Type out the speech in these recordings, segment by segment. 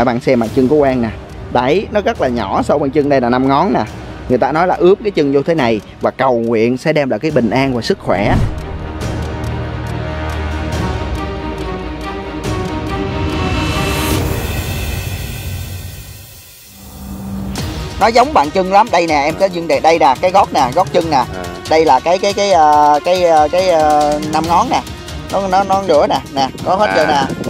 à, bạn xem bàn chân của quan nè. Đấy nó rất là nhỏ sau bàn chân đây là năm ngón nè. Người ta nói là ướp cái chân vô thế này và cầu nguyện sẽ đem lại cái bình an và sức khỏe. Nó giống bàn chân lắm. Đây nè em có chân đây đây nè cái gót nè gót chân nè. À. đây là cái cái cái ờ, cái ờ, cái ờ, năm ngón nè. Nó nó nó nữa nè nè có hết À. trơn nè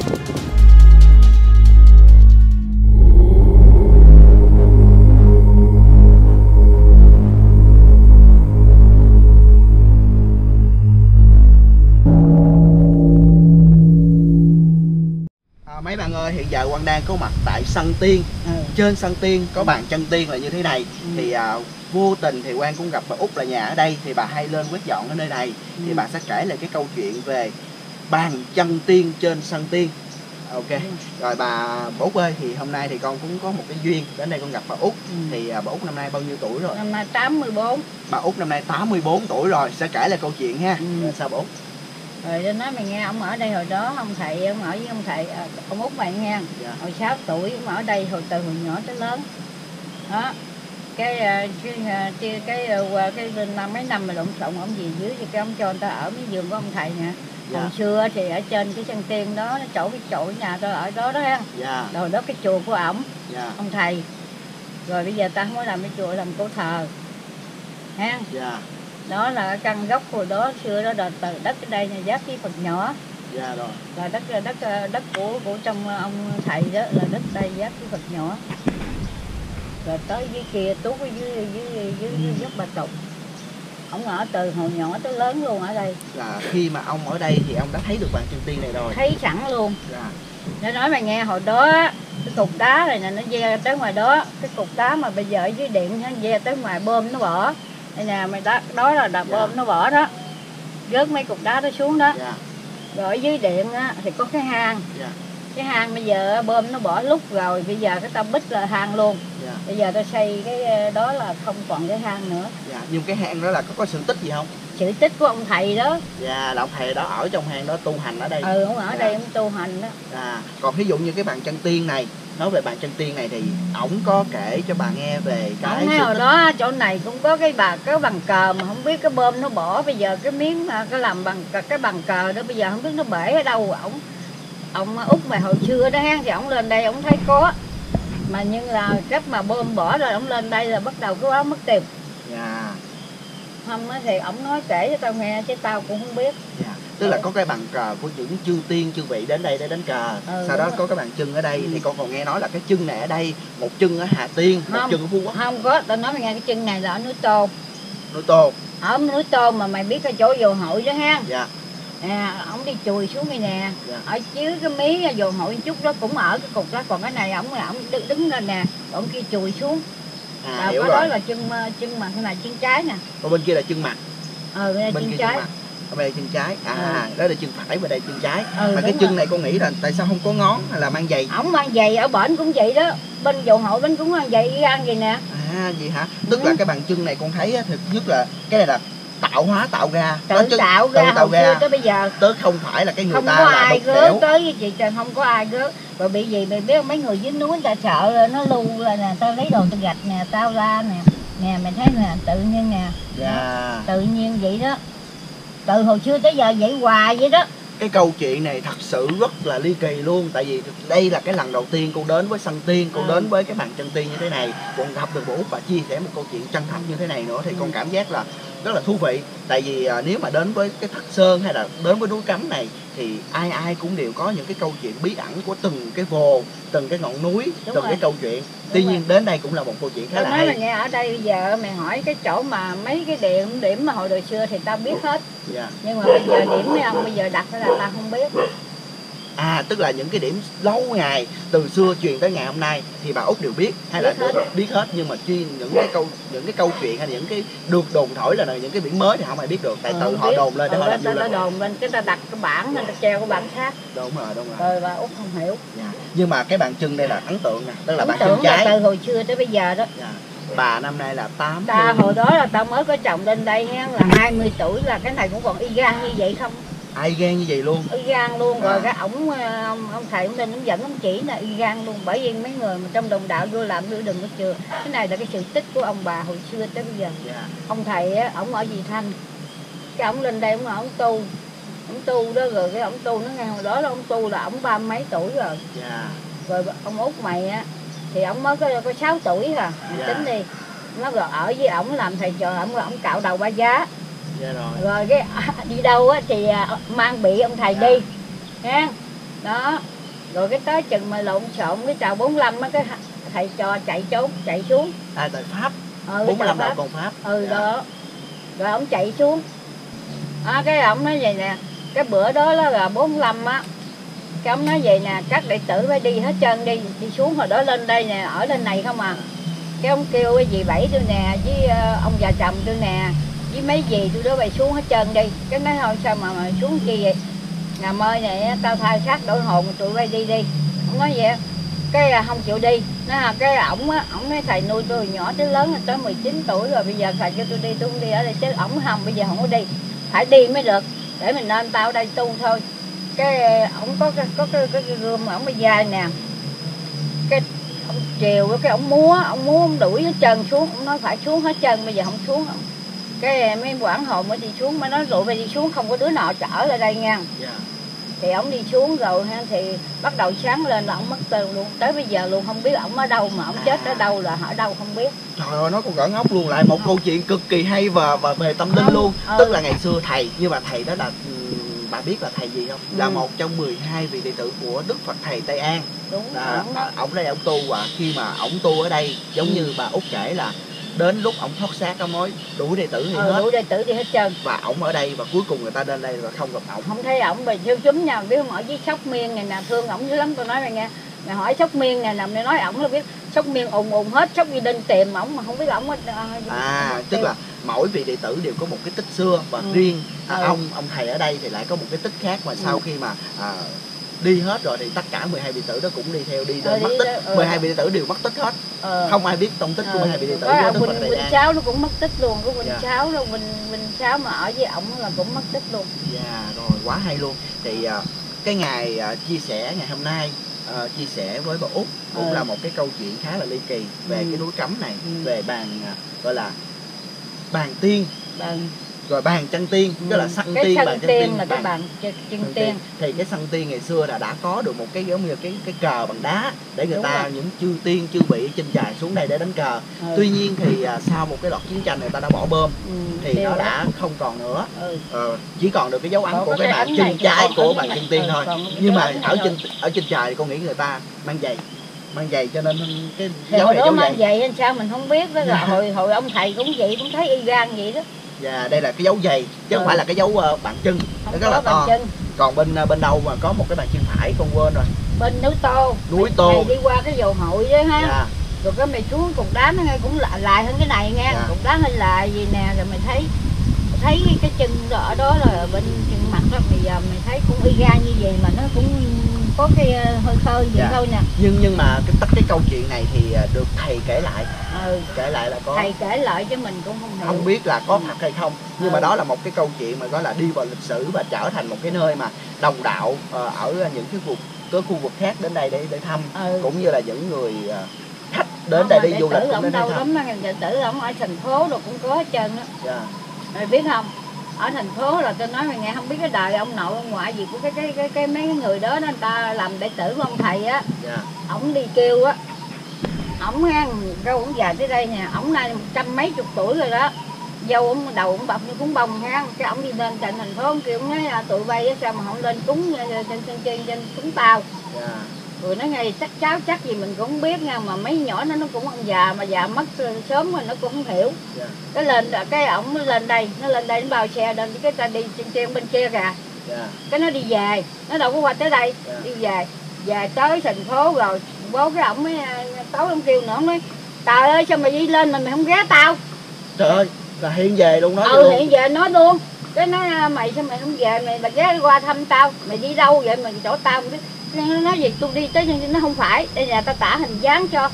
Quang đang có mặt tại sân tiên. Ừ. trên sân tiên có bàn chân tiên là như thế này. Ừ. thì à, vô tình thì Quang cũng gặp bà Út là nhà ở đây thì bà hay lên quét dọn ở nơi này. Thì Ừ. bà sẽ kể lại cái câu chuyện về bàn chân tiên trên sân tiên. Ok rồi bà Út ơi thì hôm nay thì con cũng có một cái duyên. Đến đây con gặp bà Út. Ừ. thì à, bà Út năm nay bao nhiêu tuổi rồi? Năm nay 84 bà Út năm nay 84 tuổi rồi. Sẽ kể lại câu chuyện ha. Ừ. sao bà Út rồi tôi nói mày nghe ông ở đây hồi đó ông thầy ông ở với ông thầy à, ông út mày nghe dạ. Hồi 6 tuổi ông ở đây hồi từ hồi nhỏ tới lớn. Đó. Cái à, cái à, cái cái qua cái năm mấy năm mà lộn xộn ông gì dưới thì cái ông cho người ta ở mấy giường của ông thầy nè. Dạ. Hồi xưa thì ở trên cái sân tiên đó chỗ cái chỗ nhà tôi ở đó đó ha. Dạ. Rồi đó cái chùa của ổng dạ. ông thầy. Rồi bây giờ ta không có làm cái chùa làm cổ thờ. Ha? Dạ đó là căn gốc hồi đó xưa đó là từ đất ở đây nhà giáp với phật nhỏ. Dạ rồi. Rồi đất đất đất của của trong ông thầy đó là đất đây giáp với phật nhỏ. Rồi tới dưới kia tú ở dưới dưới dưới, dưới, dốc bà tục ông ở từ hồi nhỏ tới lớn luôn ở đây. Là khi mà ông ở đây thì ông đã thấy được bàn chân tiên này rồi. Thấy sẵn luôn. Dạ. Nó nói mày nghe hồi đó cái cục đá này nè nó ve tới ngoài đó. Cái cục đá mà bây giờ ở dưới điện nó ve tới ngoài bơm nó bỏ đây nè mày đó đó là đập Dạ. bơm nó bỏ đó. Rớt mấy cục đá đó xuống đó. Dạ. Rồi ở dưới điện á, thì có cái hang. Dạ. Cái hang bây giờ bơm nó bỏ lúc rồi bây giờ cái tao bích là hang luôn. Dạ. Bây giờ tao xây cái ờ, đó là không còn cái hang nữa. Dạ nhưng cái hang đó là có có sự tích gì không? Chữ tích của ông thầy đó. Dạ là ông thầy đó ở trong hang đó tu hành ở đây. Ừ ông ở Dạ. đây ông tu hành đó. À còn ví dụ như cái bàn chân tiên này nói về bàn chân tiên này thì ổng có kể cho bà nghe về cái Ông sự hồi tích- đó chỗ này cũng có cái bà cái bằng cờ mà không biết cái bơm nó bỏ bây giờ cái miếng mà cái làm bằng cái bằng cờ đó bây giờ không biết nó bể ở đâu. Ổng ông út mà hồi xưa đó ha thì ổng lên đây ổng thấy có. Mà nhưng là cách mà bơm bỏ rồi ổng lên đây là bắt đầu cái báo mất tiền dạ. Không á thì ổng nói kể cho tao nghe chứ tao cũng không biết. Dạ tức là có cái bàn cờ của những chư tiên chư vị đến đây để đánh cờ. Ừ, sau đó có cái bàn chân ở đây Ừ. thì con còn nghe nói là cái chân này ở đây một chân ở hà tiên một Không. chân ở phú quốc. không có tao nói mày nghe cái chân này là ở núi tô núi tô ở núi tô mà mày biết cái chỗ dầu hội đó ha? Dạ. À ổng đi chùi xuống đây nè. Dạ. ở dưới cái mí dầu hội chút đó cũng ở cái cục đó. Còn cái này ổng là ổng đứng, đứng lên nè còn kia chùi xuống. À, à, hiểu có đó rồi là chân ờ, chân mặt này chân trái nè? Còn bên kia là chân mặt. Ờ là bên chân kia trái. chân mặt ở đây chân trái. À đó là chân phải và đây chân trái. Ừ, mà cái chân rồi. này con nghĩ là tại sao không có ngón hay là mang giày? Ổng mang giày ở bển cũng vậy đó. Bên dầu hội bên cũng mang giày ăn gì nè. À gì hả? Tức Ừ. là cái bàn chân này con thấy thì nhất là cái này là tạo hóa tạo ra. Tự Đó chứ- tạo tự ra tạo hồi xưa ra tới bây giờ. Tớ không phải là cái người không ta có là ai gớt tới với chị Trần không có ai gớt rồi bị gì mày biết không? mấy người dưới núi người ta sợ nó lưu là nè tao lấy đồ tao gạch nè tao ra nè. Nè mày thấy nè tự nhiên nè. Dạ. Tự nhiên vậy đó từ hồi xưa tới giờ vậy hoài vậy đó cái câu chuyện này thật sự rất là ly kỳ luôn tại vì đây là cái lần đầu tiên cô đến với sân tiên cô Ừ. đến với cái bàn chân tiên như thế này con gặp được bộ út và chia sẻ một câu chuyện chân thật như thế này nữa thì con Ừ. cảm giác là rất là thú vị tại vì à, nếu mà đến với cái thất sơn hay là đến với núi cấm này thì ai ai cũng đều có những cái câu chuyện bí ẩn của từng cái vồ từng cái ngọn núi Đúng từng rồi. cái câu chuyện tuy rồi. nhiên đến đây cũng là một câu chuyện khá tao là nói là hay nghe ở đây bây giờ mày hỏi cái chỗ mà mấy cái điểm điểm mà hồi đời xưa thì tao biết hết dạ. nhưng mà bây giờ điểm mấy ông bây giờ đặt là tao không biết à tức là những cái điểm lâu ngày từ xưa truyền tới ngày hôm nay thì bà út đều biết hay là Biết hết. biết hết nhưng mà chuyên những cái câu những cái câu chuyện hay là những cái được đồn thổi là những cái biển mới thì không ai biết được tại Ờ, tự họ biết. đồn lên để Ờ, họ làm tao lịch đồn lên cái ta đặt cái bảng lên ta treo cái bảng khác đúng rồi đúng rồi rồi bà út không hiểu dạ. nhưng mà cái bàn chân đây là ấn tượng nè tức là bàn chân trái từ hồi xưa tới bây giờ đó dạ. bà năm nay là 8 ta hồi đó là tao mới có chồng lên đây ha là 20 tuổi là cái này cũng còn y gan như vậy không ai gan như vậy luôn? Y gan luôn rồi À. cái ổng ờ, ông, ông thầy ông lên ông dẫn ông chỉ là y gan luôn bởi vì mấy người mà trong đồng đạo vô làm nữa đừng có chừa. Cái này là cái sự tích của ông bà hồi xưa tới bây giờ. Dạ. Ông thầy á ổng ở Vị Thanh. Cái ổng lên đây ổng ở ổng tu. Ổng tu đó rồi cái ổng tu nó nghe hồi đó là ổng tu là ổng ba mấy tuổi rồi. Dạ. Rồi ông út mày á thì ổng mới có có 6 tuổi à mày Dạ. tính đi. Nó rồi ở với ổng làm thầy trò ổng rồi ổng cạo đầu ba giá dạ rồi. Rồi cái đi đâu á thì à, mang bị ông thầy Dạ. đi nha đó. Rồi cái tới chừng mà lộn xộn cái chào 45 á cái thầy trò chạy trốn chạy xuống. À tại pháp. Ừ, 45 chào là còn pháp. Ừ Dạ. đó. Rồi ông chạy xuống. À, cái ông nói vậy nè cái bữa đó là, là 45 á cái ông nói vậy nè các đệ tử phải đi hết trơn đi đi xuống hồi đó lên đây nè ở lên này không à. Cái ông kêu cái dì bảy tôi nè với ờ, ông già chồng tôi nè với mấy gì tôi đó mày xuống hết trơn đi. Cái nói thôi sao mà, mà xuống chi vậy? Nằm mơ này tao thay xác đổi hồn tụi bay đi đi. Không nói vậy cái là không chịu đi. Nó à, cái ổng á ổng nói thầy nuôi tôi nhỏ tới lớn tới 19 tuổi rồi bây giờ thầy cho tôi đi tôi không đi ở đây chứ ổng không bây giờ không có đi. Phải đi mới được. Để mình nên tao ở đây tu thôi. Cái ổng có cái có cái, cái, cái gươm ổng bây giờ nè. Cái ông chiều cái ổng múa ổng múa ổng đuổi hết chân xuống. Ổng nói phải xuống hết chân bây giờ không xuống cái mấy quản hồn mới đi xuống mới nói rồi bây đi xuống không có đứa nào chở lại đây nha. Dạ. Thì ổng đi xuống rồi ha thì bắt đầu sáng lên là ổng mất tên luôn. Tới bây giờ luôn không biết ổng ở đâu mà ổng chết ở đâu là ở đâu không biết. Trời ơi nó còn gỡ ngốc luôn lại một câu chuyện cực kỳ hay và và về tâm linh Không, luôn. Ừ. tức là ngày xưa thầy nhưng mà thầy đó là ừm, bà biết là thầy gì không? Là Ừ. một trong 12 vị đệ tử của đức phật thầy tây an. Đúng là ổng đây ổng tu và khi mà ổng tu ở đây giống Ừ. như bà út kể là đến lúc ổng thoát xác ông nói đuổi đệ tử thì ừ, hết đủ đệ tử đi hết trơn và ổng ở đây và cuối cùng người ta đến đây và không gặp ổng không thấy ổng bình siêu chúng nha biết không ở dưới sóc miên này nè thương ổng dữ lắm tôi nói mày nghe mày hỏi sóc miên này nằm mày nói ổng là biết sóc miên ùng ùng hết sóc đi định tìm ổng mà không biết ổng à tức là mỗi vị đệ tử đều có một cái tích xưa và Ừ. riêng à, Ừ. ông ông thầy ở đây thì lại có một cái tích khác mà sau Ừ. khi mà à, đi hết rồi thì tất cả 12 vị tử đó cũng đi theo đi Ờ, đến mất tích ừ. 12 vị đệ tử đều mất tích hết ờ. không ai biết tông tích của 12 vị tử có của đại Quỳnh an Sáu nó cũng mất tích luôn có Quỳnh Dạ. Sáu đâu Quỳnh Quỳnh Sáu mà ở với ổng là cũng mất tích luôn dạ rồi quá hay luôn thì à, cái ngày à, chia sẻ ngày hôm nay à, chia sẻ với bà út cũng Ừ. là một cái câu chuyện khá là ly kỳ về Ừ. cái núi cấm này Ừ. về bàn à, gọi là bàn tiên bàn rồi bàn chân tiên tức là săn Ừ. cái tiên sân bàn chân tiên là cái bàn chân chân tiên thì cái săn tiên ngày xưa là đã có được một cái giống như cái cái cờ bằng đá để người Đúng ta rồi. những chư tiên chư vị trên trời xuống đây để đánh cờ ừ. tuy nhiên thì à, sau một cái loạt chiến tranh người ta đã bỏ bơm ừ, thì tiêu nó đó. đã không còn nữa ừ. Ờ, chỉ còn được cái dấu ấn của cái bàn chân trái của bàn chân tiên Ừ, thôi nhưng mà ở trên ở trên trời con nghĩ người ta mang giày mang giày cho nên cái thì dấu hồi này đó mang giày vậy sao mình không biết đó là hồi hồi ông thầy cũng vậy cũng thấy y gan vậy đó và đây là cái dấu giày chứ không Ừ. phải là cái dấu ờ, bàn chân. Không rất là to. chân. Còn bên ờ, bên đâu mà có một cái bàn chân phải con quên rồi. Bên núi tô. Núi Mày- Tô. mày đi qua cái dầu hội đó ha. Dạ. Rồi cái mày xuống cục đá nó nghe cũng lạ lại hơn cái này nghe. Dạ. cục đá hơi lại gì nè rồi mày thấy thấy cái chân ở đó là bên chân mặt đó bây giờ mày thấy cũng y gan như vậy mà nó cũng có cái ờ, hơi khơi vậy Dạ. thôi nè nhưng nhưng mà cái tất cái câu chuyện này thì ờ, được thầy kể lại ừ. kể lại là có thầy kể lại cho mình cũng không hiểu không biết là có thật hay không nhưng mà Ừ. đó là một cái câu chuyện mà gọi là đi vào lịch sử và trở thành một cái nơi mà đồng đạo ờ, ở những cái vùng cái khu vực khác đến đây để để thăm ừ. cũng như là những người khách đến Không, đây mà đi du lịch cũng đến đây đâu thăm lắm đệ tử ổng ở thành phố rồi cũng có hết trơn đó Dạ. mày biết không ở thành phố là tôi nói mày nghe không biết cái đời ông nội ông ngoại gì của cái cái cái, cái mấy người đó đó, người ta làm đệ tử của ông thầy á. Dạ. ổng đi kêu á. Ổng râu ổng dài tới đây nè ổng nay một trăm mấy chục tuổi rồi đó. Dâu ổng đầu ổng bọc như cúng bông ha. Cái ổng đi lên trên thành phố ổng kêu ổng nói à, tụi bay á sao mà không lên cúng ờ, trên trên trên trên cúng tao? Dạ. Rồi nó ngay chắc cháu chắc gì mình cũng không biết nha mà mấy nhỏ nó nó cũng ông già mà già mất sớm mà nó cũng không hiểu. Dạ. cái lên cái ổng nó lên đây nó lên đây nó bao xe lên cái ta đi trên trên bên kia kìa. Dạ. cái nó đi về nó đâu có qua tới đây Dạ. đi về về tới thành phố rồi bố cái ổng mới à, tối ông kêu nữa ông nói trời ơi sao mày đi lên mà mày không ghé tao? Trời ơi là hiện về luôn nói ừ luôn. hiện giờ nói luôn. Cái nói à, mày sao mày không về mày mày ghé qua thăm tao? Mày đi đâu vậy? Mày chỗ tao không biết Nó nói gì tôi đi tới nhưng nó không phải. Đây là tao tả hình dáng cho.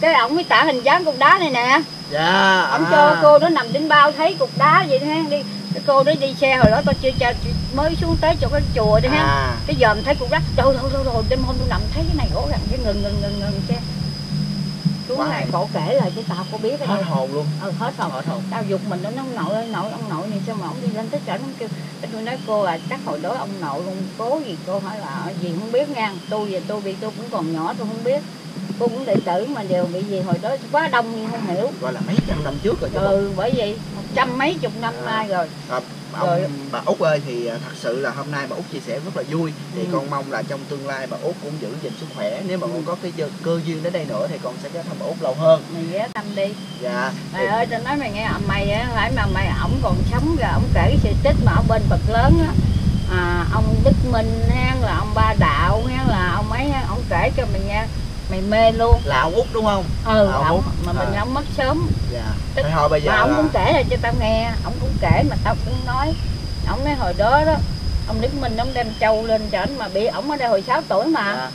Cái ổng mới tả hình dáng cục đá này nè. Dạ ổng à. cho cô đó nằm trên bao thấy cục đá vậy ha. Đi cái cô đó đi xe hồi đó tôi chưa cho mới xuống tới chỗ cái chùa đi ha. À. Cái giờ mình thấy cô đắt đâu đâu đâu đâu đêm hôm tôi nằm thấy cái này gỗ gằn cái ngừng ngừng ngừng ngừng xe Quá này cổ kể lại chứ tao có biết cái hết đâu hồn luôn. Ừ hết rồi hết hồn. Tao giục mình nó ông nội ơi nội ông nội này sao mà ông đi lên tới chợ nó kêu tôi nói cô à chắc hồi đó ông nội luôn cố gì cô hỏi là gì không biết nha. Tôi về tôi bị tôi cũng còn nhỏ tôi không biết cô cũng đệ tử mà đều bị gì hồi đó quá đông nhưng không hiểu. Gọi là mấy trăm năm trước rồi chứ ừ bởi vì một trăm mấy chục năm À. nay rồi. Ông Rồi. bà út ơi thì à, thật sự là hôm nay bà út chia sẻ rất là vui. Thì Ừ. con mong là trong tương lai bà út cũng giữ gìn sức khỏe. Nếu mà Ừ. còn có cái cơ duyên đến đây nữa thì con sẽ ghé thăm bà út lâu hơn. Mày ghé thăm đi. Dạ. Mày ơi tao nói mày nghe à, mày á phải mà mày ổng còn sống rồi ổng kể cái sự tích mà ở bên bậc lớn á. À, ông đức minh hay là ông ba đạo hay là ông ấy á, ổng kể cho mày nghe mày mê luôn. Là ông út đúng không? Ừ À, ổng Út. mà mình À. ổng mất sớm. Dạ. Tức- Thôi bây giờ mà ổng là- cũng kể lại cho tao nghe ổng cũng kể mà tao cũng nói. Ổng nói hồi đó đó ông đức minh ông đem châu lên cho ảnh mà bị ổng ở đây hồi 6 tuổi mà. Dạ,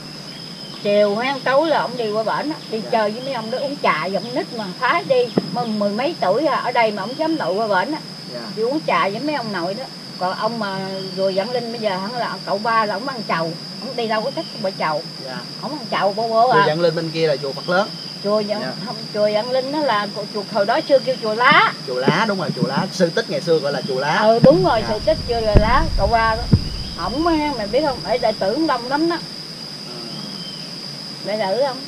chiều hay tối là ông đi qua bển á, đi Dạ. chơi với mấy ông đó uống trà với ông nít mà phá đi. Mà mười mấy tuổi à, ở đây mà ông dám nội qua bển á dạ. đi uống trà với mấy ông nội đó còn ông mà rồi dẫn linh bây giờ hắn là cậu ba là ông ăn chầu. Ông đi đâu có thích bờ chầu. Dạ. ông ăn chầu bố bố chùa à. Văn Linh bên kia là chùa Phật lớn. Chùa dẫn Dạ. không chùa dẫn linh đó là chùa- chùa hồi đó chưa kêu chùa lá. Chùa lá đúng rồi chùa lá. Sư tích ngày xưa gọi là chùa lá. Ừ đúng rồi Dạ. sự tích chưa là lá. Cậu ba đó. Ổng á, mày biết không? Ở đại tử ông đông lắm đó. Đại tử không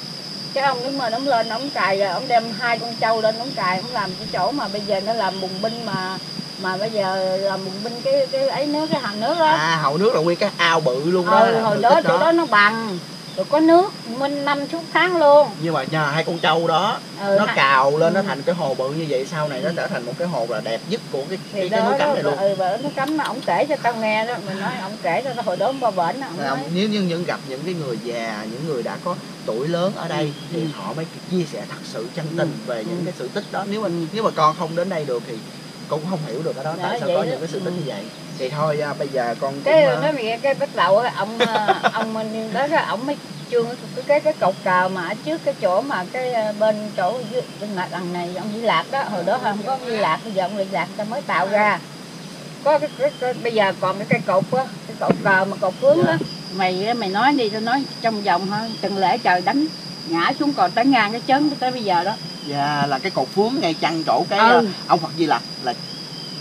cái ông đứng mà ông lên ông cài rồi ông đem hai con trâu lên ông cài ông làm cái chỗ mà bây giờ nó làm bùng binh mà mà bây giờ làm bùng binh cái cái ấy nước cái hàng nước đó à hậu nước là nguyên cái ao bự luôn đó ừ là hồi đó chỗ đó nó bằng rồi có nước minh năm suốt tháng luôn nhưng mà nhờ hai con trâu đó ừ, nó ha- cào lên nó Ừ. thành cái hồ bự như vậy sau này nó Ừ. trở thành một cái hồ là đẹp nhất của cái thì cái, cái đó, núi cấm đó này luôn ừ bà nó cấm nó ông kể cho tao nghe đó mình nói ông kể cho tao hồi đó ông ba bển không? nếu như những gặp những cái người già những người đã có tuổi lớn ở đây thì Ừ. họ mới chia sẻ thật sự chân Ừ. tình về những Ừ. cái sự tích đó nếu mà Ừ. nếu mà con không đến đây được thì cũng không hiểu được cái đó Đó, tại sao có những cái sự tích như vậy? Thì thôi à, bây giờ con cũng cái à, nói mày nghe cái bắt đầu á, ông ờ, ông mình đó cái ông mới chương cái cái cái cột cờ mà ở trước cái chỗ mà cái bên chỗ dưới- bên mặt đằng này ông Di Lạc đó. Hồi đó không có Di Lạc bây giờ ông Di Lạc ta mới tạo ra. Có cái, cái, cái bây giờ còn cái cây cột á cái cột cờ mà cột phướng Dạ. á mày á, mày nói đi tôi nói trong vòng hơn từng lễ trời đánh ngã xuống còn tới ngang cái chấn tới bây giờ đó. Dạ, là cái cột phướng ngay chăn chỗ cái Ừ. à, ông Phật Di Lặc là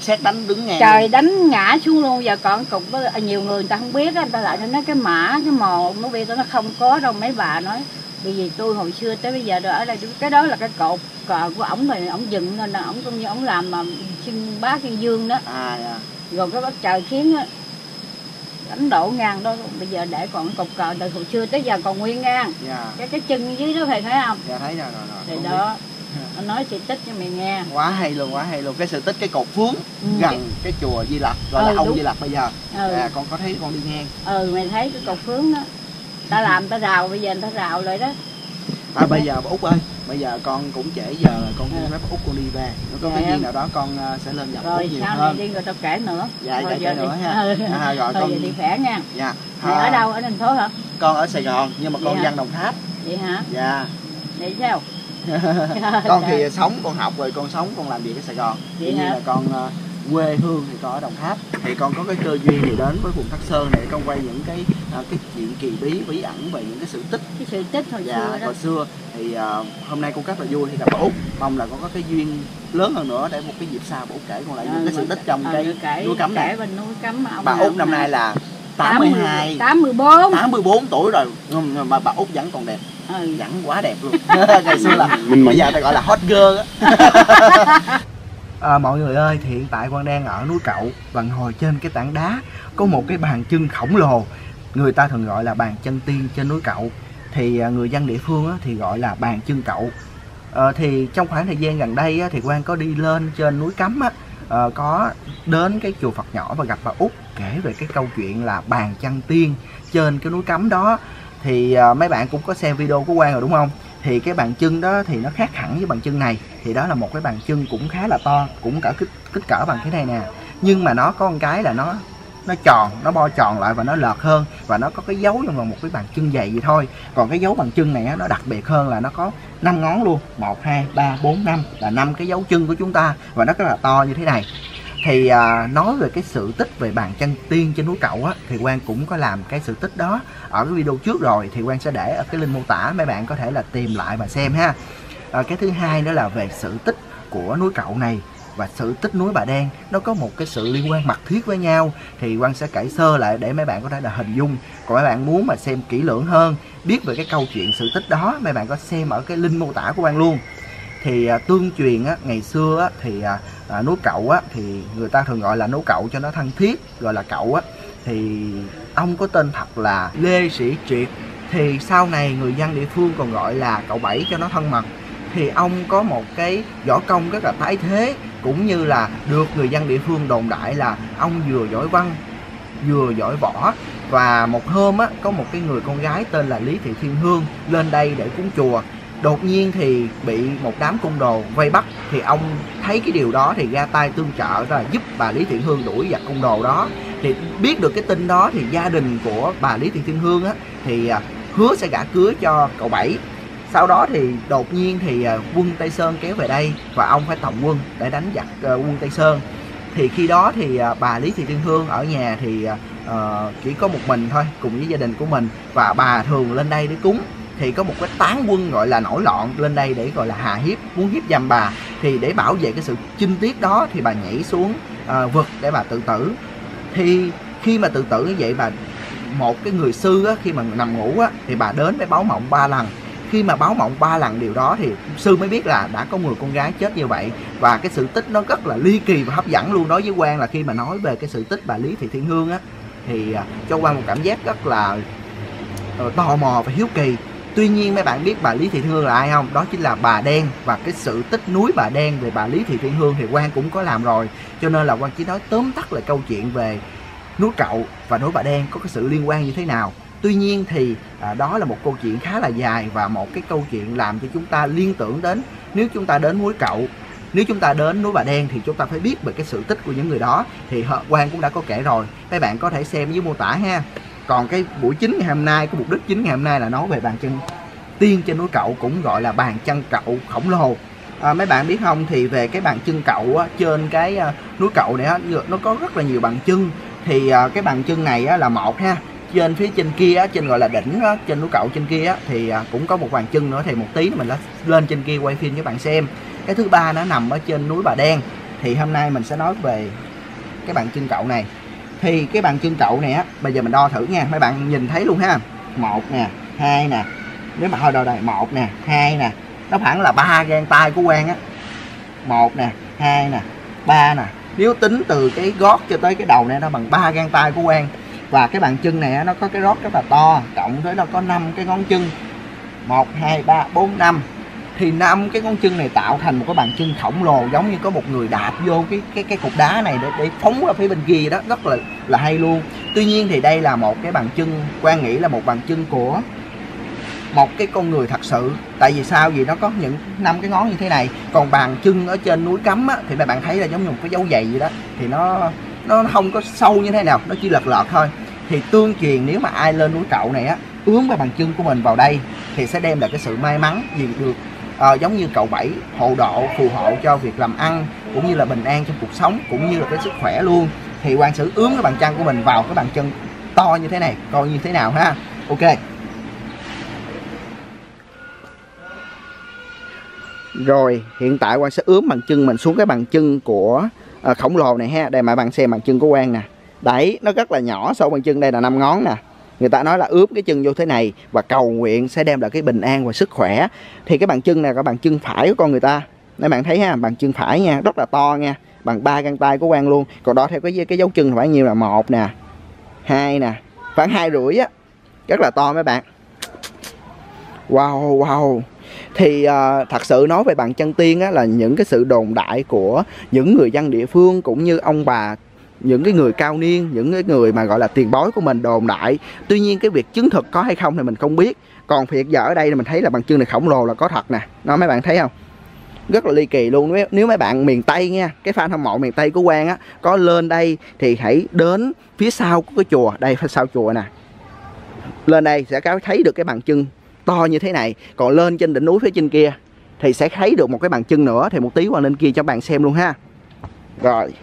xét đánh đứng ngang. Trời đánh ngã xuống luôn. Giờ còn cục à, nhiều người người ta không biết á, người ta lại nói cái mã cái mồ nó biết nó không có đâu. Mấy bà nói bởi vì tôi hồi xưa tới bây giờ rồi ở đây cái đó là cái cột cờ của ổng rồi ổng dựng nên là ổng cũng như ổng làm mà xin bá thiên dương đó. À dạ. rồi cái bắt trời khiến đánh đổ ngang đó bây giờ để còn cột cờ từ hồi xưa tới giờ còn nguyên ngang. Dạ. Cái cái chân dưới đó phải thấy không? Dạ thấy rồi rồi rồi. Thì đó. nó nói sự tích cho mày nghe. Quá hay luôn quá hay luôn. Cái sự tích cái cột phướng ừ. gần cái chùa Di Lặc gọi là Ừ, ông đúng. Di Lặc bây giờ. Ừ. à, con có thấy con đi ngang. Ừ mày thấy cái cột phướng đó. Ta làm ta rào bây giờ ta rào lại đó. À, bây giờ út ơi bây giờ con cũng trễ giờ rồi con Ừ. xin phép út con đi về. Nếu có Dạ, cái duyên nào đó con à, sẽ lên gặp rồi nhiều sau hơn. đi rồi tao kể nữa. Dạ dạ kể nữa đi. ha. À, rồi thôi con đi khỏe nha. Dạ. À, ở đâu? Ở thành phố hả? Con ở Sài Gòn nhưng mà con dân Đồng Tháp. Vậy hả? Dạ. Vậy sao con thì sống con học rồi con sống con làm việc ở Sài Gòn. Vậy hả? là con ờ, quê hương thì con ở Đồng Tháp. Thì con có cái cơ duyên thì đến với vùng Thất Sơn này con quay những cái ờ, cái chuyện kỳ bí bí ẩn về những cái sự tích. Cái sự tích hồi dạ xưa đó. hồi xưa thì ờ, hôm nay con rất là vui khi gặp bà út. Mong là con có cái duyên lớn hơn nữa để một cái dịp sau bà út kể con lại những cái sự tích trong Ờ, cái kể, núi cấm này. bên núi cấm bà út năm nay là 82 84 84 tuổi rồi. Mà bà út vẫn còn đẹp. Ừ. vẫn quá đẹp luôn. Ngày xưa là Mình bây giờ ta gọi là hot girl á à, mọi người ơi thì hiện tại quang đang ở núi cậu và ngồi trên cái tảng đá có một cái bàn chân khổng lồ. Người ta thường gọi là bàn chân tiên trên núi cậu. Thì à, người dân địa phương á, thì gọi là bàn chân cậu. À, thì trong khoảng thời gian gần đây á, thì Quang có đi lên trên núi cấm á, ờ, có đến cái chùa Phật nhỏ và gặp bà út kể về cái câu chuyện là bàn chân tiên trên cái núi cấm đó. Thì à, mấy bạn cũng có xem video của Quang rồi đúng không? Thì cái bàn chân đó thì nó khác hẳn với bàn chân này thì đó là một cái bàn chân cũng khá là to cũng cỡ kích kích cỡ bằng cái này nè. Nhưng mà nó có một cái là nó nó tròn nó bo tròn lại và nó lợt hơn và nó có cái dấu trong vòng một cái bàn chân dày vậy thôi. Còn cái dấu bàn chân này á, nó đặc biệt hơn là nó có năm ngón luôn. Một hai ba bốn năm là năm cái dấu chân của chúng ta và nó rất là to như thế này. Thì à, nói về cái sự tích về bàn chân tiên trên núi cậu á thì quan cũng có làm cái sự tích đó ở cái video trước rồi. Thì quan sẽ để ở cái link mô tả mấy bạn có thể là tìm lại và xem ha à, cái thứ hai nữa là về sự tích của núi cậu này và sự tích núi Bà Đen. Nó có một cái sự liên quan mật thiết với nhau. Thì Quang sẽ kể sơ lại để mấy bạn có thể là hình dung. Còn mấy bạn muốn mà xem kỹ lưỡng hơn biết về cái câu chuyện sự tích đó mấy bạn có xem ở cái link mô tả của Quang luôn. Thì à, tương truyền á, ngày xưa á, thì à, à, núi cậu á, thì người ta thường gọi là núi cậu cho nó thân thiết gọi là cậu á. Thì ông có tên thật là Lê Sĩ Triệt. Thì sau này người dân địa phương còn gọi là cậu bảy cho nó thân mật thì ông có một cái võ công rất là tái thế, cũng như là được người dân địa phương đồn đại là ông vừa giỏi văn, vừa giỏi võ. Và một hôm á, có một cái người con gái tên là Lý Thị Thiên Hương lên đây để cúng chùa. Đột nhiên thì bị một đám cung đồ vây bắt, thì ông thấy cái điều đó thì ra tay tương trợ ra giúp bà Lý Thị Hương đuổi giặc cung đồ đó. Thì biết được cái tin đó thì gia đình của bà Lý Thị Thiên Hương á, thì à, hứa sẽ gả cưới cho cậu bảy sau đó thì đột nhiên thì à, quân Tây Sơn kéo về đây và ông phải tổng quân để đánh giặc ờ, quân Tây Sơn. Thì khi đó thì à, bà Lý Thị Thiên Hương ở nhà thì uh, chỉ có một mình thôi cùng với gia đình của mình. Và bà thường lên đây để cúng. Thì có một cái tán quân gọi là nổi loạn lên đây để gọi là hà hiếp muốn hiếp dâm bà. Thì để bảo vệ cái sự chinh tiết đó thì bà nhảy xuống uh, vực để bà tự tử. Thì khi mà tự tử như vậy bà một cái người sư á, khi mà nằm ngủ á, thì bà đến để báo mộng ba lần khi mà báo mộng ba lần điều đó thì sư mới biết là đã có người con gái chết như vậy và cái sự tích nó rất là ly kỳ và hấp dẫn luôn đối với quan là khi mà nói về cái sự tích bà lý thị thiên hương á, thì à, cho quan một cảm giác rất là ờ, tò mò và hiếu kỳ Tuy nhiên mấy bạn biết bà Lý Thị Thiên Hương là ai không? Đó chính là bà Đen và cái sự tích núi bà Đen về bà Lý Thị Thiên Hương thì quan cũng có làm rồi. Cho nên là quan chỉ nói tóm tắt lại câu chuyện về núi Cậu và núi bà Đen có cái sự liên quan như thế nào. Tuy nhiên thì à, đó là một câu chuyện khá là dài và một cái câu chuyện làm cho chúng ta liên tưởng đến nếu chúng ta đến núi Cậu nếu chúng ta đến núi Bà Đen thì chúng ta phải biết về cái sự tích của những người đó. Thì Quang cũng đã có kể rồi các bạn có thể xem dưới mô tả ha. Còn cái buổi chính ngày hôm nay cái mục đích chính ngày hôm nay là nói về bàn chân tiên trên núi cậu cũng gọi là bàn chân cậu khổng lồ. À, mấy bạn biết không thì về cái bàn chân cậu á, trên cái à, núi cậu này á, nó có rất là nhiều bàn chân. Thì à, cái bàn chân này á, là một ha trên phía trên kia á, trên gọi là đỉnh á, trên núi cậu trên kia á, thì à, cũng có một hoàng chân nữa thì một tí mình lên trên kia quay phim cho bạn xem. Cái thứ ba nó nằm ở trên núi bà đen. Thì hôm nay mình sẽ nói về cái bàn chân cậu này. Thì cái bàn chân cậu này á bây giờ mình đo thử nha mấy bạn nhìn thấy luôn ha. Một nè hai nè nếu mà hơi đo đây một nè hai nè nó khoảng là ba gan tay của quan á. Một nè hai nè ba nè. Nếu tính từ cái gót cho tới cái đầu này nó bằng ba gan tay của quan và cái bàn chân này nó có cái rót rất là to cộng với nó có năm cái ngón chân. Một hai ba bốn năm. Thì năm cái ngón chân này tạo thành một cái bàn chân khổng lồ giống như có một người đạp vô cái cái cái cục đá này để để phóng ra phía bên kia đó. Rất là là hay luôn. Tuy nhiên thì đây là một cái bàn chân quan nghĩ là một bàn chân của một cái con người thật sự. Tại vì sao? Vì nó có những năm cái ngón như thế này. Còn bàn chân ở trên núi cấm á, thì bạn thấy là giống như một cái dấu giày vậy đó. Thì nó nó không có sâu như thế nào nó chỉ lật lợt thôi. Thì tương truyền nếu mà ai lên núi trậu này á ướm cái bàn chân của mình vào đây thì sẽ đem lại cái sự may mắn gì được à, giống như cậu bảy hộ độ phù hộ cho việc làm ăn cũng như là bình an trong cuộc sống cũng như là cái sức khỏe luôn. Thì quan sử ướm cái bàn chân của mình vào cái bàn chân to như thế này coi như thế nào ha? Ok. Rồi hiện tại quan sẽ ướm bàn chân mình xuống cái bàn chân của à, khổng lồ này ha đây mà bạn xem bàn chân của quan nè. Đấy nó rất là nhỏ so bàn chân đây là năm ngón nè. Người ta nói là ướp cái chân vô thế này và cầu nguyện sẽ đem lại cái bình an và sức khỏe. Thì cái bàn chân này là bàn chân phải của con người ta. Nên bạn thấy ha bàn chân phải nha rất là to nha bằng ba găng tay của quan luôn. Còn đó theo cái cái dấu chân phải nhiêu là một nè hai nè khoảng hai rưỡi á. Rất là to mấy bạn. Wow wow thì uh, thật sự nói về bàn chân tiên á, là những cái sự đồn đại của những người dân địa phương cũng như ông bà những cái người cao niên những cái người mà gọi là tiền bối của mình đồn đại. Tuy nhiên cái việc chứng thực có hay không thì mình không biết. Còn việc giờ ở đây mình thấy là bằng chân này khổng lồ là có thật nè. Nó mấy bạn thấy không? Rất là ly kỳ luôn. Nếu, nếu mấy bạn miền Tây nha cái fan hâm mộ miền Tây của Quang á có lên đây thì hãy đến phía sau của cái chùa. Đây phía sau chùa nè. Lên đây sẽ có thấy được cái bàn chân to như thế này, còn lên trên đỉnh núi phía trên kia, thì sẽ thấy được một cái bàn chân nữa, thì một tí qua lên kia cho bạn xem luôn ha. Rồi.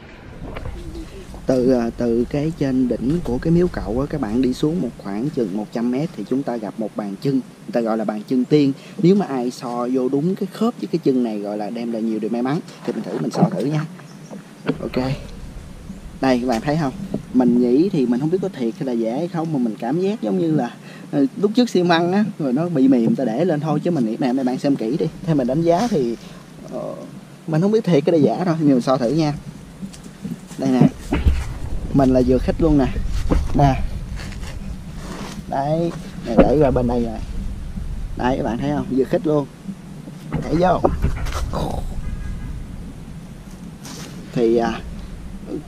Từ à, từ cái trên đỉnh của cái miếu cậu á, các bạn đi xuống một khoảng chừng 100 mét thì chúng ta gặp một bàn chân, người ta gọi là bàn chân tiên. Nếu mà ai so vô đúng cái khớp với cái chân này gọi là đem lại nhiều điều may mắn, thì mình thử, mình so thử nha. Ok. Đây, các bạn thấy không? Mình nghĩ thì mình không biết có thiệt hay là giả hay không, mà mình cảm giác giống như là Ờ, lúc trước xi măng á rồi nó bị mềm ta để lên thôi chứ mình nghĩ nè mấy bạn xem kỹ đi. Theo mình đánh giá thì uh, mình không biết thiệt cái đây giả đâu nhưng mà so thử nha. Đây nè mình là vừa khích luôn nè. Nè. Đấy này đẩy qua bên đây rồi Đấy các bạn thấy không? Vừa khích luôn. Để vô. Thì à,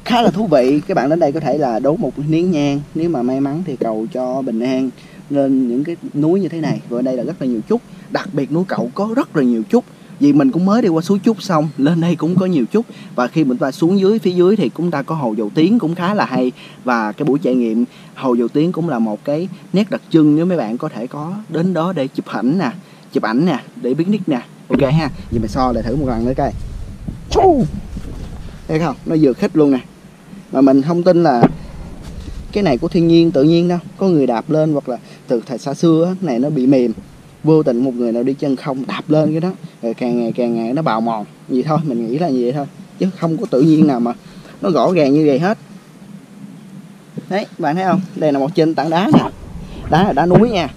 khá là thú vị. Các bạn đến đây có thể là đốt một nén nhang. Nếu mà may mắn thì cầu cho bình an lên những cái núi như thế này. Và đây là rất là nhiều chút. Đặc biệt núi cậu có rất là nhiều chút. Vì mình cũng mới đi qua suối chút xong, lên đây cũng có nhiều chút. Và khi mình ta xuống dưới, phía dưới thì chúng ta có hồ dầu tiếng cũng khá là hay. Và cái buổi trải nghiệm hồ dầu tiếng cũng là một cái nét đặc trưng nếu mấy bạn có thể có đến đó để chụp ảnh nè, chụp ảnh nè, để biết nick nè. Ok ha vậy mình so lại thử một lần nữa coi. Thấy không? Nó vừa khích luôn nè. Mà mình không tin là cái này của thiên nhiên, tự nhiên đâu. Có người đạp lên hoặc là từ thời xa xưa á, này nó bị mềm. Vô tình một người nào đi chân không đạp lên cái đó rồi càng ngày càng ngày nó bào mòn. Vậy thôi mình nghĩ là như vậy thôi chứ không có tự nhiên nào mà nó rõ ràng như vậy hết. Đấy bạn thấy không? Đây là một trên tảng đá nè. Đá là đá núi nha.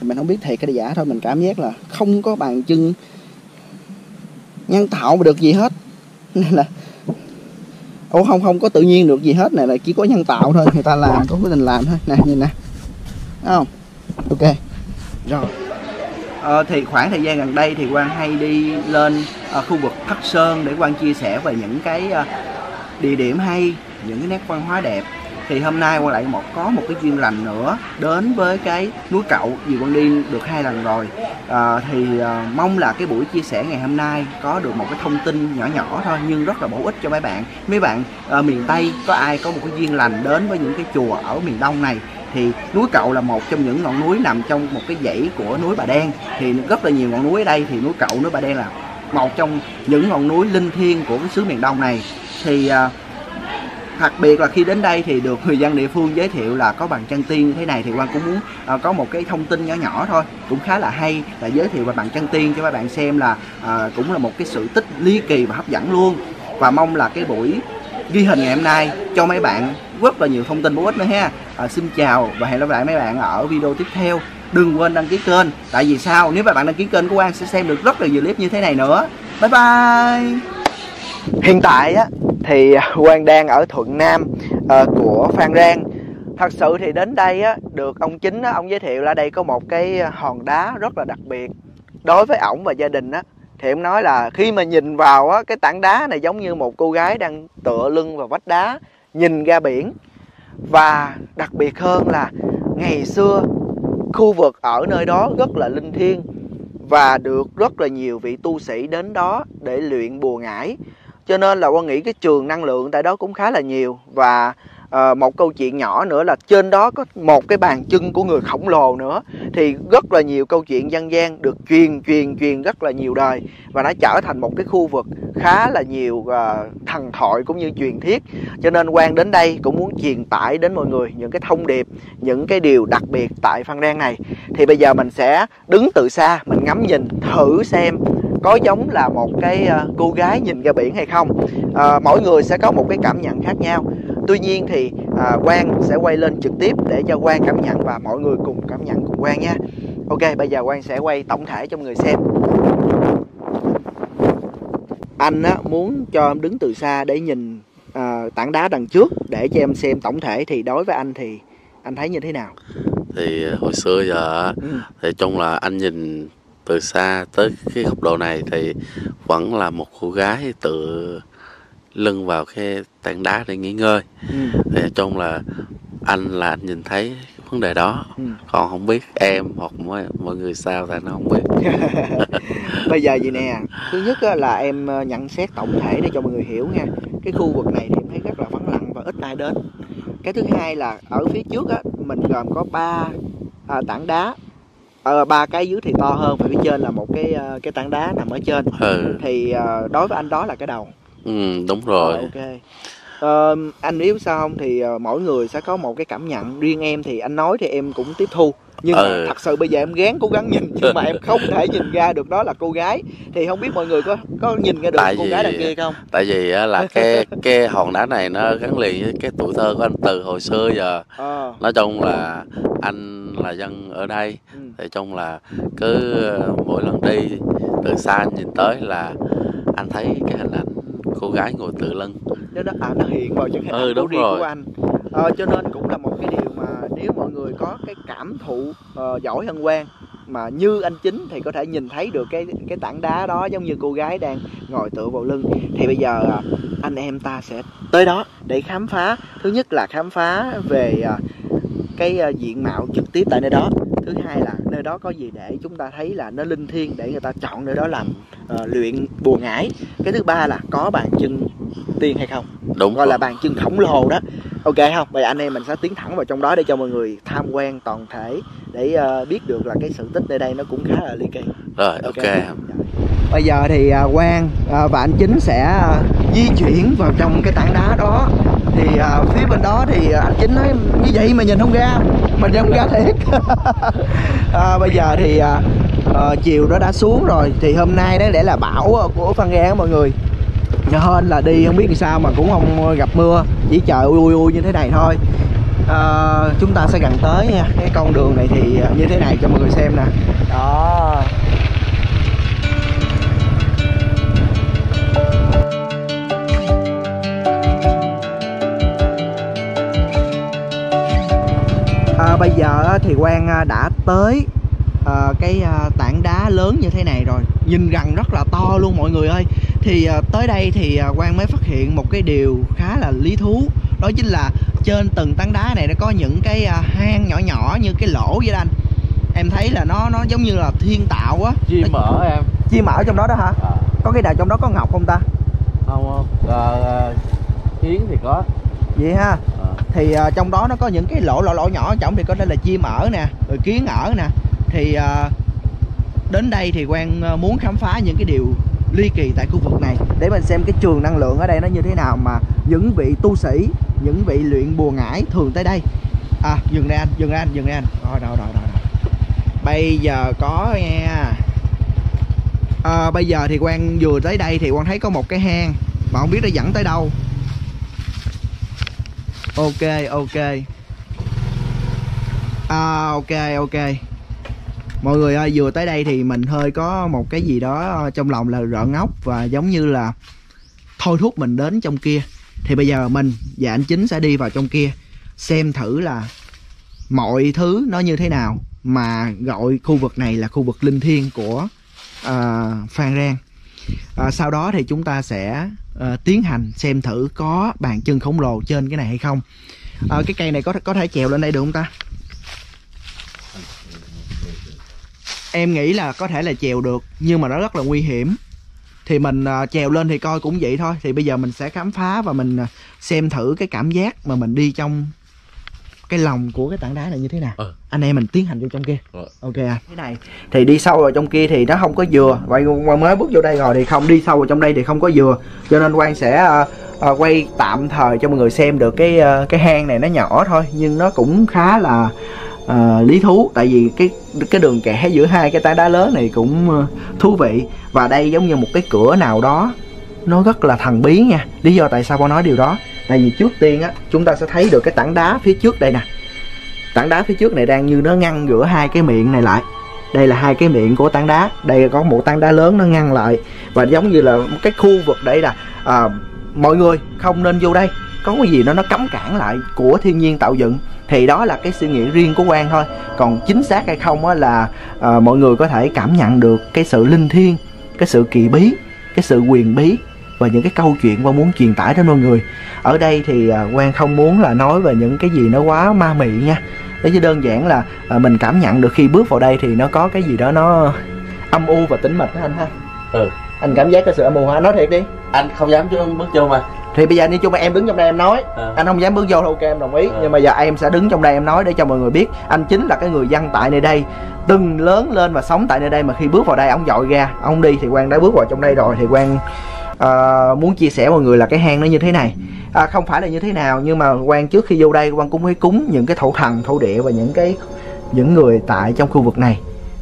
Thì mình không biết thiệt cái giả thôi mình cảm giác là không có bàn chân nhân tạo được gì hết. Nên là Ủa không không có tự nhiên được gì hết này là chỉ có nhân tạo thôi người ta làm có quyết định làm thôi. Nè nhìn nè. Thấy không. Ok. Rồi. Ờ, thì khoảng thời gian gần đây thì quang hay đi lên uh, khu vực thất sơn để quang chia sẻ về những cái ờ, địa điểm hay những cái nét văn hóa đẹp. Thì hôm nay quang lại một có một cái duyên lành nữa đến với cái núi cậu vì quang đi được hai lần rồi. À, thì à, mong là cái buổi chia sẻ ngày hôm nay có được một cái thông tin nhỏ nhỏ thôi nhưng rất là bổ ích cho mấy bạn. Mấy bạn ở miền tây có ai có một cái duyên lành đến với những cái chùa ở miền đông này? Thì núi Cậu là một trong những ngọn núi nằm trong một cái dãy của núi Bà Đen. Thì rất là nhiều ngọn núi ở đây thì núi Cậu núi Bà Đen là một trong những ngọn núi linh thiêng của cái xứ miền Đông này. Thì à, đặc biệt là khi đến đây thì được người dân địa phương giới thiệu là có bằng chân tiên như thế này. Thì quan cũng muốn à, có một cái thông tin nhỏ nhỏ thôi cũng khá là hay là giới thiệu về bằng chân tiên cho các bạn xem là à, cũng là một cái sự tích ly kỳ và hấp dẫn luôn. Và mong là cái buổi ghi hình ngày hôm nay cho mấy bạn rất là nhiều thông tin bổ ích nữa ha. À, xin chào và hẹn gặp lại mấy bạn ở video tiếp theo. Đừng quên đăng ký kênh tại vì sao? Nếu mà bạn đăng ký kênh của Quang sẽ xem được rất là nhiều clip như thế này nữa. Bye bye. Hiện tại á thì Quang đang ở Thuận Nam uh, của Phan Rang. Thật sự thì đến đây á được ông chính á, ông giới thiệu là đây có một cái hòn đá rất là đặc biệt. Đối với ổng và gia đình á thì em nói là khi mà nhìn vào á, cái tảng đá này giống như một cô gái đang tựa lưng vào vách đá nhìn ra biển. Và đặc biệt hơn là ngày xưa khu vực ở nơi đó rất là linh thiêng và được rất là nhiều vị tu sĩ đến đó để luyện bùa ngải. Cho nên là quan nghĩ cái trường năng lượng tại đó cũng khá là nhiều và à, một câu chuyện nhỏ nữa là trên đó có một cái bàn chân của người khổng lồ nữa. Thì rất là nhiều câu chuyện dân gian được truyền truyền truyền rất là nhiều đời và nó trở thành một cái khu vực khá là nhiều à, thần thoại cũng như truyền thuyết. Cho nên quan đến đây cũng muốn truyền tải đến mọi người những cái thông điệp những cái điều đặc biệt tại phan rang này. Thì bây giờ mình sẽ đứng từ xa mình ngắm nhìn thử xem có giống là một cái uh, cô gái nhìn ra biển hay không? Uh, mỗi người sẽ có một cái cảm nhận khác nhau. Tuy nhiên thì à, quang sẽ quay lên trực tiếp để cho quang cảm nhận và mọi người cùng cảm nhận cùng quang nha ok bây giờ quang sẽ quay tổng thể cho người xem. Anh á, muốn cho em đứng từ xa để nhìn à, tảng đá đằng trước để cho em xem tổng thể thì đối với anh thì anh thấy như thế nào? Thì hồi xưa giờ ừ. thì chung là anh nhìn từ xa tới cái góc độ này thì vẫn là một cô gái tự lưng vào cái tảng đá để nghỉ ngơi. Ừ. thì chung là anh là anh nhìn thấy vấn đề đó. Ừ. còn không biết em hoặc mọi, mọi người sao thì nó không biết. Bây giờ gì nè thứ nhất là em ờ, nhận xét tổng thể để cho mọi người hiểu nha. Cái khu vực này thì em thấy rất là vắng lặng và ít ai đến. Cái thứ hai là ở phía trước á mình gồm có ba à, tảng đá ờ, ba cái dưới thì to hơn và phía trên là một cái ờ, cái tảng đá nằm ở trên. Ừ. thì uh, đối với anh đó là cái đầu. Ừ đúng rồi. Ok. Ờ, anh biết sao không thì ờ, mỗi người sẽ có một cái cảm nhận. Riêng em thì anh nói thì em cũng tiếp thu. Nhưng mà Ừ. thật sự bây giờ em gán cố gắng nhìn nhưng mà em không thể nhìn ra được đó là cô gái. Thì không biết mọi người có có nhìn ra được Tại cô vì- gái đằng kia không? tại vì là cái cái hòn đá này nó gắn liền với cái tuổi thơ của anh từ hồi xưa giờ. Ờ. Nói chung là anh là dân ở đây. Ừ. thì chung là cứ ờ, mỗi lần đi từ xa nhìn tới là anh thấy cái hình ảnh cô gái ngồi tự lưng. Nó đó à, nó hiện vào những hình Ừ, ảnh đúng của anh. Ờ, cho nên cũng là một cái điều mà nếu mọi người có cái cảm thụ ờ, giỏi hơn quan mà như anh chính thì có thể nhìn thấy được cái cái tảng đá đó giống như cô gái đang ngồi tựa vào lưng. Thì bây giờ à, anh em ta sẽ tới đó để khám phá. Thứ nhất là khám phá về à, cái à, diện mạo trực tiếp tại nơi đó. Thứ hai là nơi đó có gì để chúng ta thấy là nó linh thiêng để người ta chọn nơi đó làm ờ, luyện bùa ngải. Cái thứ ba là có bàn chân tiên hay không? Đúng. Gọi là bàn chân khổng lồ đó. Ok không? Giờ anh em mình sẽ tiến thẳng vào trong đó để cho mọi người tham quan toàn thể để ờ, biết được là cái sự tích nơi đây nó cũng khá là ly kỳ rồi ok. bây giờ thì à, Quang à, và anh Chính sẽ à, di chuyển vào trong cái tảng đá đó thì à, phía bên đó thì à, anh Chính nói như vậy mà nhìn không ra mình không ra thiệt. À, bây giờ thì à, à, chiều đó đã xuống rồi thì hôm nay đó để là bão của Phan ghe á mọi người. Nhà hên là đi không biết làm sao mà cũng không gặp mưa chỉ trời ui ui ui như thế này thôi. À, chúng ta sẽ gần tới nha cái con đường này thì à, như thế này cho mọi người xem nè. Đó. Bây giờ thì Quang à, đã tới à, cái à, tảng đá lớn như thế này rồi. Nhìn gần rất là to luôn mọi người ơi. Thì à, tới đây thì à, Quang mới phát hiện một cái điều khá là lý thú. Đó chính là trên từng tảng đá này nó có những cái à, hang nhỏ nhỏ như cái lỗ vậy đó anh. Em thấy là nó nó giống như là thiên tạo á. Chim Nó- ở em. Chim ở trong đó đó hả? À, có cái nào trong đó có ngọc không ta? Không uh, yến thì có. Vậy ha. À, thì à, trong đó nó có những cái lỗ lỗ lỗ nhỏ ở trong thì có thể là chim ở nè rồi kiến ở nè. Thì à, đến đây thì Quang à, muốn khám phá những cái điều ly kỳ tại khu vực này. Để mình xem cái trường năng lượng ở đây nó như thế nào mà những vị tu sĩ những vị luyện bùa ngải thường tới đây. À dừng đây anh dừng đây anh dừng đây anh. Rồi rồi rồi rồi bây giờ có nha à, bây giờ thì Quang vừa tới đây thì Quang thấy có một cái hang mà không biết nó dẫn tới đâu ok ok. À ok ok. Mọi người ơi vừa tới đây thì mình hơi có một cái gì đó trong lòng là rợn ốc và giống như là thôi thúc mình đến trong kia. Thì bây giờ mình và anh chính sẽ đi vào trong kia xem thử là mọi thứ nó như thế nào mà gọi khu vực này là khu vực linh thiêng của uh, Phan Rang. À, sau đó thì chúng ta sẽ Ờ, tiến hành xem thử có bàn chân khổng lồ trên cái này hay không. À, cái cây này có có thể trèo lên đây được không ta? Em nghĩ là có thể là trèo được nhưng mà nó rất là nguy hiểm. Thì mình à, trèo lên thì coi cũng vậy thôi. Thì bây giờ mình sẽ khám phá và mình uh, xem thử cái cảm giác mà mình đi trong cái lòng của cái tảng đá này như thế nào? Ừ. anh em mình tiến hành vô trong kia. Rồi. ok anh. Thế này. Thì đi sâu vào trong kia thì nó không có dừa. Vậy quan mới bước vô đây rồi thì không đi sâu vào trong đây thì không có dừa. Cho nên quan sẽ à, à, quay tạm thời cho mọi người xem được cái à, cái hang này nó nhỏ thôi. Nhưng nó cũng khá là à, lý thú. Tại vì cái cái đường kẻ giữa hai cái tảng đá lớn này cũng à, thú vị. Và đây giống như một cái cửa nào đó. Nó rất là thần bí nha. Lý do tại sao con nói điều đó tại vì trước tiên á chúng ta sẽ thấy được cái tảng đá phía trước đây nè. Tảng đá phía trước này đang như nó ngăn giữa hai cái miệng này lại. Đây là hai cái miệng của tảng đá. Đây có một tảng đá lớn nó ngăn lại. Và giống như là một cái khu vực đây là à, mọi người không nên vô đây. Có cái gì nó nó cấm cản lại của thiên nhiên tạo dựng thì đó là cái suy nghĩ riêng của quan thôi. Còn chính xác hay không á là à, mọi người có thể cảm nhận được cái sự linh thiêng cái sự kỳ bí cái sự quyền bí và những cái câu chuyện quan muốn truyền tải đến mọi người. Ở đây thì à, quan không muốn là nói về những cái gì nó quá ma mị nha. Đó chỉ đơn giản là à, mình cảm nhận được khi bước vào đây thì nó có cái gì đó nó âm u và tĩnh mịch đó anh ha? Ừ. anh cảm giác cái sự âm u hả? Nói thiệt đi. Anh không dám chứ bước vô mà. Thì bây giờ đi chung em đứng trong đây em nói. À. anh không dám bước vô ok em đồng ý. Ừ. nhưng mà giờ em sẽ đứng trong đây em nói để cho mọi người biết. Anh chính là cái người dân tại nơi đây từng lớn lên và sống tại nơi đây mà khi bước vào đây ông dội ra ông đi thì quan đã bước vào trong đây rồi thì quan à, muốn chia sẻ mọi người là cái hang nó như thế này. À, không phải là như thế nào nhưng mà quan trước khi vô đây quan cũng phải cúng những cái thổ thần thổ địa và những cái những người tại trong khu vực này.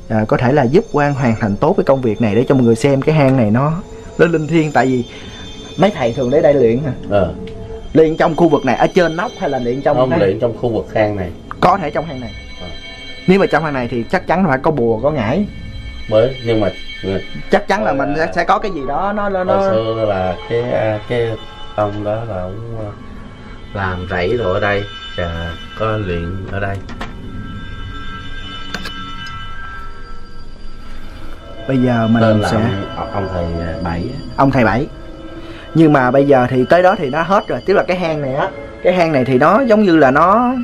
À, có thể là giúp quan hoàn thành tốt cái công việc này để cho mọi người xem cái hang này nó nó linh thiêng. Tại vì mấy thầy thường đến đây luyện hả? Ờ. Luyện trong khu vực này ở trên nóc hay là luyện trong không luyện trong khu vực hang này. Có thể trong hang này. Ờ. nếu mà trong hang này thì chắc chắn phải có bùa có ngải mới nhưng mà chắc chắn là mình sẽ, sẽ có cái gì đó nó nó, nó xưa là cái à, cái ông đó là ông à, làm rẫy rồi ở đây và có luyện ở đây. Bây giờ mình tên là sẽ ông, ông thầy à, bảy ông thầy bảy. Nhưng mà bây giờ thì tới đó thì nó hết rồi tức là cái hang này á cái hang này thì nó giống như là nó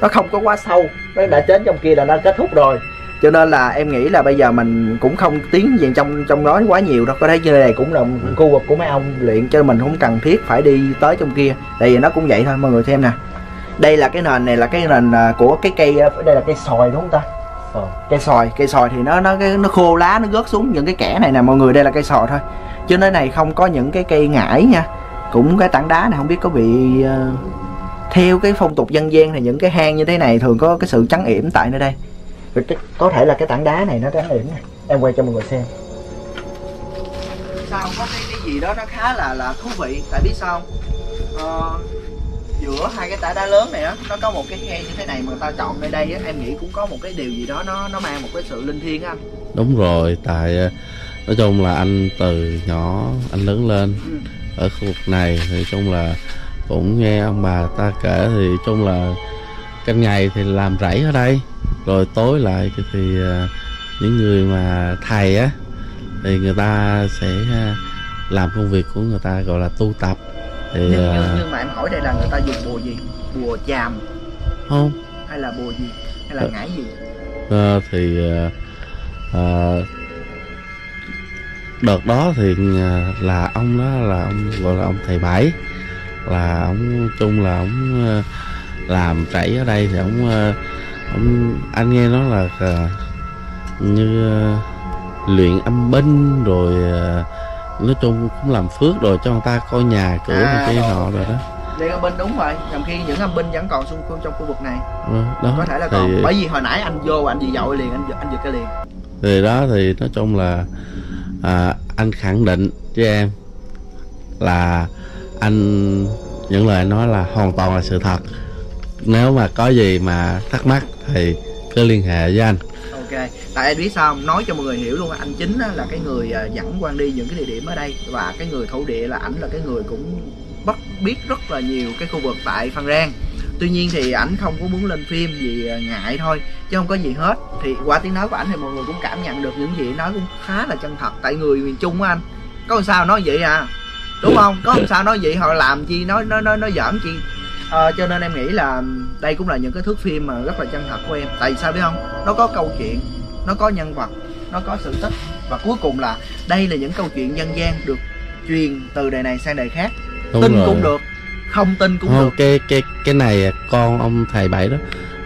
nó không có quá sâu nó đã đến trong kia là nó kết thúc rồi cho nên là em nghĩ là bây giờ mình cũng không tiến về trong trong đó quá nhiều đâu. Có thấy nơi này cũng là khu vực của mấy ông luyện cho mình không cần thiết phải đi tới trong kia. Tại vì nó cũng vậy thôi mọi người xem nè. Đây là cái nền này là cái nền à, của cái cây à, đây là cây sòi đúng không ta? Ờ. cây sòi cây sòi thì nó nó cái nó khô lá nó rớt xuống những cái kẽ này nè mọi người. Đây là cây sòi thôi. Chứ nơi này không có những cái cây ngải nha. Cũng cái tảng đá này không biết có bị ờ, theo cái phong tục dân gian thì những cái hang như thế này thường có cái sự trắng yểm tại nơi đây cái, có thể là cái tảng đá này nó trắng yểm này. Em quay cho mọi người xem. Sao có cái, cái gì đó nó khá là là thú vị? Tại biết sao không? Ờ, giữa hai cái tảng đá lớn này á nó có một cái khe như thế này mà người ta chọn nơi đây á em nghĩ cũng có một cái điều gì đó nó nó mang một cái sự linh thiêng á. Anh đúng rồi tại à, nói chung là anh từ nhỏ anh lớn lên Ừ. ở khu vực này thì chung là cũng nghe ông bà ta kể thì chung là canh ngày thì làm rẫy ở đây rồi tối lại thì, à, những người mà thầy á thì người ta sẽ à, làm công việc của người ta gọi là tu tập. Thì nhưng, nhưng, à, nhưng mà em hỏi đây là người ta dùng bùa gì? Bùa chàm không. hay là bùa gì? Hay là Ờ. ngải gì? Ờ, thì đợt đó thì là ông đó là ông gọi là ông thầy bảy là ông chung là ông làm rẫy ở đây thì ông ông anh nghe nói là ờ, như ờ, luyện âm binh rồi ờ, nói chung cũng làm phước rồi cho người ta coi nhà cửa À, này kia rồi, nọ rồi đó. Liên âm binh đúng rồi Trong khi những âm binh vẫn còn xung quanh trong khu vực này. Ờ, đó Có thể là thì- còn Bởi vì hồi nãy anh vô anh gì dội liền Anh, anh giật cái liền. Thì đó thì nói chung là à, anh khẳng định với em là anh những lời anh nói là hoàn toàn là sự thật. Nếu mà có gì mà thắc mắc thì cứ liên hệ với anh. Ok, Tại anh biết sao không? Nói cho mọi người hiểu luôn Anh chính là cái người à, dẫn quan đi những cái địa điểm ở đây. Và cái người thổ địa là ảnh là cái người cũng bắt, biết rất là nhiều cái khu vực tại Phan Rang. Tuy nhiên thì ảnh không có muốn lên phim vì à, ngại thôi, Chứ không có gì hết. Thì qua tiếng nói của ảnh thì mọi người cũng cảm nhận được những gì nói cũng khá là chân thật. Tại người miền Trung á anh, Có sao nói vậy à? Đúng không? Có sao nói vậy? Họ làm chi? Nói nói nói nói giỡn chi? Ờ, cho nên em nghĩ là đây cũng là những cái thước phim mà rất là chân thật của em. Tại vì sao biết không? Nó có câu chuyện nó có nhân vật nó có sự tích. Và cuối cùng là đây là những câu chuyện dân gian được truyền từ đời này sang đời khác. Đúng tin rồi. cũng được không tin cũng không được. cái cái cái này con ông thầy bảy đó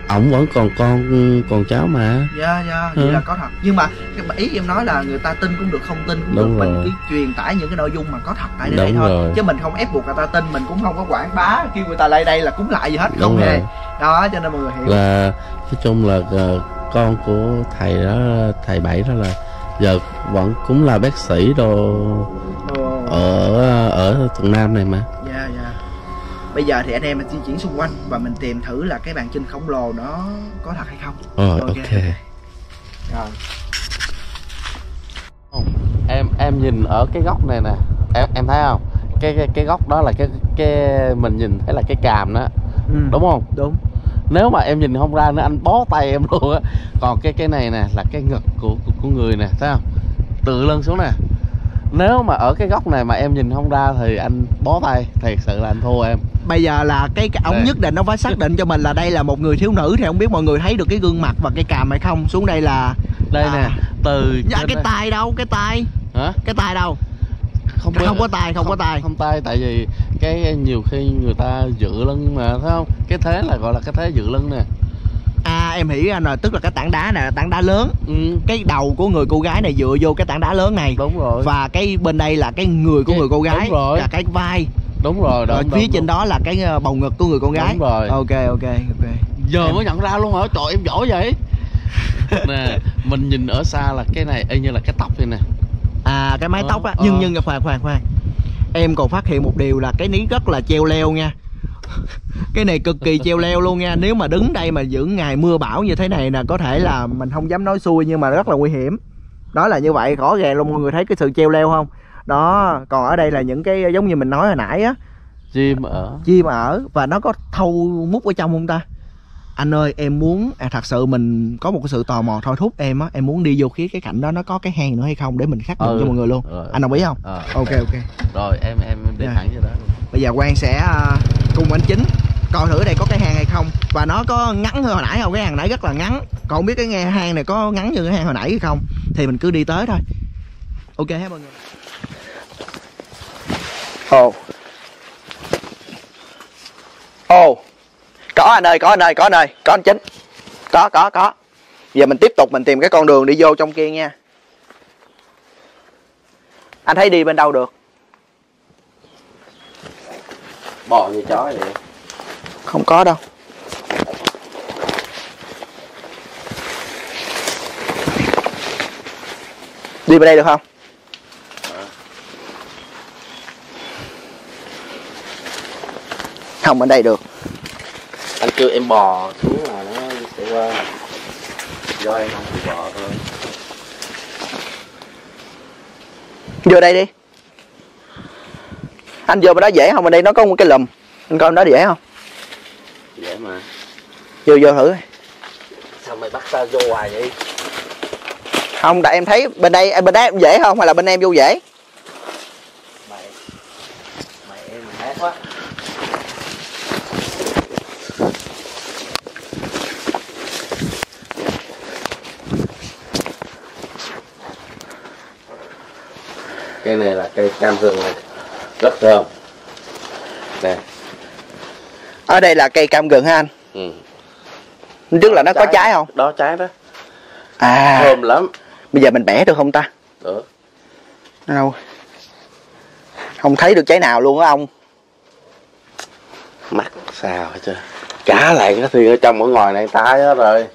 ổng vẫn còn con còn cháu mà. Dạ dạ vậy Ừ. là có thật. Nhưng mà ý em nói là người ta tin cũng được không tin cũng Đúng được. Mình rồi. cứ truyền tải những cái nội dung mà có thật tại đây thôi. rồi. chứ mình không ép buộc người ta tin mình cũng không có quảng bá kêu người ta lại đây là cúng lại gì hết không đúng hề. rồi. Đó cho nên mọi người hiểu. Là nói chung là ờ, con của thầy đó thầy bảy đó là giờ vẫn cũng là bác sĩ đồ. ở ở thuận nam này mà Bây giờ thì anh em mình di chuyển xung quanh Và mình tìm thử là cái bàn chân khổng lồ đó có thật hay không. Rồi Ok. ok. Rồi. Em em nhìn ở cái góc này nè. Em em thấy không? Cái cái, cái góc đó là cái cái mình nhìn thấy là cái càm đó. Đúng không? Đúng. Nếu mà em nhìn không ra nữa anh bó tay em luôn á. Còn cái cái này nè là cái ngực của của, của người nè thấy không? Tự lưng xuống nè nếu mà ở cái góc này mà em nhìn không ra thì anh bó tay thiệt sự là anh thua em. Bây giờ là cái, cái ông Đây. nhất định nó phải xác định cho mình là đây là một người thiếu nữ Thì không biết mọi người thấy được cái gương mặt và cái càm hay không? Xuống đây là đây À. nè từ Dạ cái đây- tay đâu cái tay. Hả? Cái tay đâu? Không Không có tay không có tay. không tay tại vì cái nhiều khi người ta dự lưng mà thấy không? Cái thế là gọi là cái thế dự lưng nè à em hiểu anh rồi tức là cái tảng đá này là tảng đá lớn. Ừ, cái đầu của người cô gái này dựa vô cái tảng đá lớn này. Đúng rồi. Và cái bên đây là cái người của Cái- người cô gái đúng rồi. là cái vai. Đúng rồi rồi đúng, phía đúng, trên đúng. đó là cái ờ, bầu ngực của người con gái. Đúng rồi. ok ok ok. Giờ Em- mới nhận ra luôn hả? Trời em giỏi vậy. Nè mình nhìn ở xa là cái này y như là cái tóc vậy nè. À cái mái Ờ, tóc á. ờ. nhưng nhưng khoan khoan khoan. Em còn phát hiện một điều là cái ní rất là treo leo nha cái này cực kỳ treo leo luôn nha. Nếu mà đứng đây mà giữ ngày mưa bão như thế này là có thể là mình không dám nói xui nhưng mà rất là nguy hiểm. Đó là như vậy rõ ràng luôn mọi người thấy cái sự treo leo không? Đó còn ở đây là những cái giống như mình nói hồi nãy á. Chim ở. Chim ở và nó có thâu mút ở trong không ta? Anh ơi em muốn à, thật sự mình có một cái sự tò mò thôi. Thúc em á em muốn đi vô khía cái cạnh đó nó có cái hang nữa hay không để mình xác định Ừ. cho mọi người luôn. Rồi. anh đồng ý không? Ờ, ok ok. Rồi em em đi Dạ. thẳng vô đó bây giờ quang sẽ à, cùng anh chính coi thử đây có cái hang hay không? Và nó có ngắn hơn hồi nãy không? Cái hang nãy rất là ngắn. Còn không biết cái nghe hang này có ngắn như cái hang hồi nãy hay không? Thì mình cứ đi tới thôi. Ok hết mọi người. Ồ. Ồ. Có anh ơi, có anh ơi, có anh ơi. Có anh chính. Có có có. Giờ mình tiếp tục mình tìm cái con đường đi vô trong kia nha. Anh thấy đi bên đâu được? Bò như chó vậy. Không có đâu. Đi bên đây được không? Không bên đây được. Anh kêu em bò xuống là nó sẽ qua. Do em không bò thôi. Vô đây đi anh vô bên đó dễ không? Bên đây nó có một cái lùm. Anh coi bên đó dễ không? Dễ mà. Vô vô thử. Sao mày bắt tao vô hoài vậy? Không tại em thấy bên đây bên đấy em dễ không? Hay là bên em vô dễ? Mày mày em hát quá. Cây này là cây cam rừng này rất thơm. Nè. Ở đây là cây cam gừng ha anh? Ừ. trước là nó có trái. không? Đó trái đó. À. Thơm lắm. Bây giờ mình bẻ được không ta? Được. Đâu? Không thấy được trái nào luôn á ông. Mắt sao hết trơn. Cả lại cái thì ở trong ở ngoài này tái hết rồi.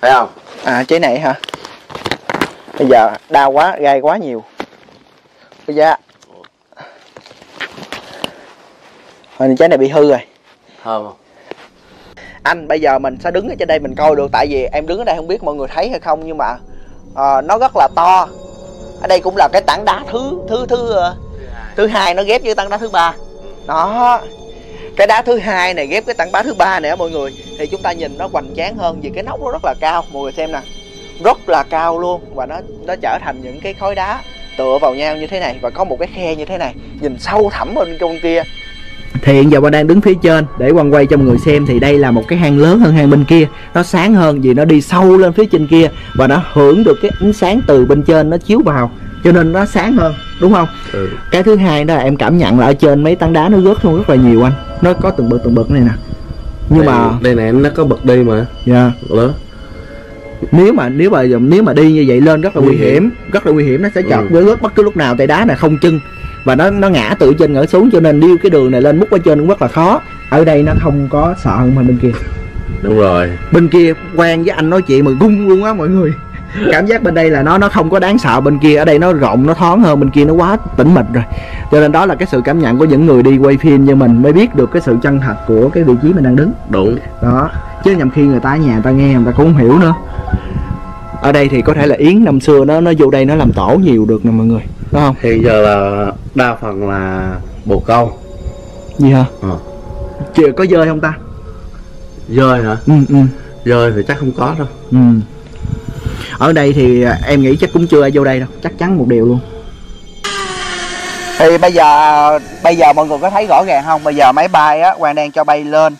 Thấy không? À trái này hả? Bây giờ đau quá gai quá nhiều. Bây giờ hình trái này bị hư rồi. Thơm không anh bây giờ mình sẽ đứng ở trên đây mình coi được tại vì em đứng ở đây không biết mọi người thấy hay không nhưng mà ờ, nó rất là to. Ở đây cũng là cái tảng đá thứ thứ thứ ờ, thứ hai nó ghép với tảng đá thứ ba. Đó. Cái đá thứ hai này ghép cái tảng đá thứ ba này á mọi người thì chúng ta nhìn nó hoành tráng hơn vì cái nóc nó rất là cao. Mọi người xem nè rất là cao luôn và nó nó trở thành những cái khối đá tựa vào nhau như thế này và có một cái khe như thế này. Nhìn sâu thẳm bên trong kia thì hiện giờ bạn đang đứng phía trên để quăng quay cho mọi người xem thì đây là một cái hang lớn hơn hang bên kia. Nó sáng hơn vì nó đi sâu lên phía trên kia và nó hưởng được cái ánh sáng từ bên trên nó chiếu vào cho nên nó sáng hơn đúng không? Ừ. cái thứ hai đó là em cảm nhận là ở trên mấy tảng đá nó rớt luôn rất là nhiều anh. Nó có từng bậc từng bậc này nè. Nhưng mà đây này nó có bật đi mà. Dạ. Lớn nếu mà nếu mà nếu mà đi như vậy lên rất là nguy Nguy hiểm. hiểm rất là nguy hiểm nó sẽ chọt Ừ. với rớt bất cứ lúc nào tại đá này không chân và nó nó ngã từ trên ngã xuống cho nên điêu cái đường này lên múc ở trên cũng rất là khó. Ở đây nó không có sợ hơn mà bên kia? Đúng rồi. Bên kia quen với anh nói chuyện mà gung luôn á mọi người. Cảm giác bên đây là nó nó không có đáng sợ bên kia. Ở đây nó rộng nó thoáng hơn bên kia nó quá tĩnh mịch rồi. Cho nên đó là cái sự cảm nhận của những người đi quay phim như mình mới biết được cái sự chân thật của cái vị trí mình đang đứng. Đúng. Đó. Chứ nhầm khi người ta ở nhà người ta nghe người ta cũng không hiểu nữa. Ở đây thì có thể là yến năm xưa nó nó vô đây nó làm tổ nhiều được nè mọi người đúng không? Hiện giờ là đa phần là bồ câu. Gì hả? Ờ. chưa có dơi không ta? Dơi hả? Ừ ừ. Dơi thì chắc không có đâu. Ừ. Ở đây thì em nghĩ chắc cũng chưa ai vô đây đâu. Chắc chắn một điều luôn. Thì bây giờ bây giờ mọi người có thấy rõ ràng không? Bây giờ máy bay á quang đang cho bay lên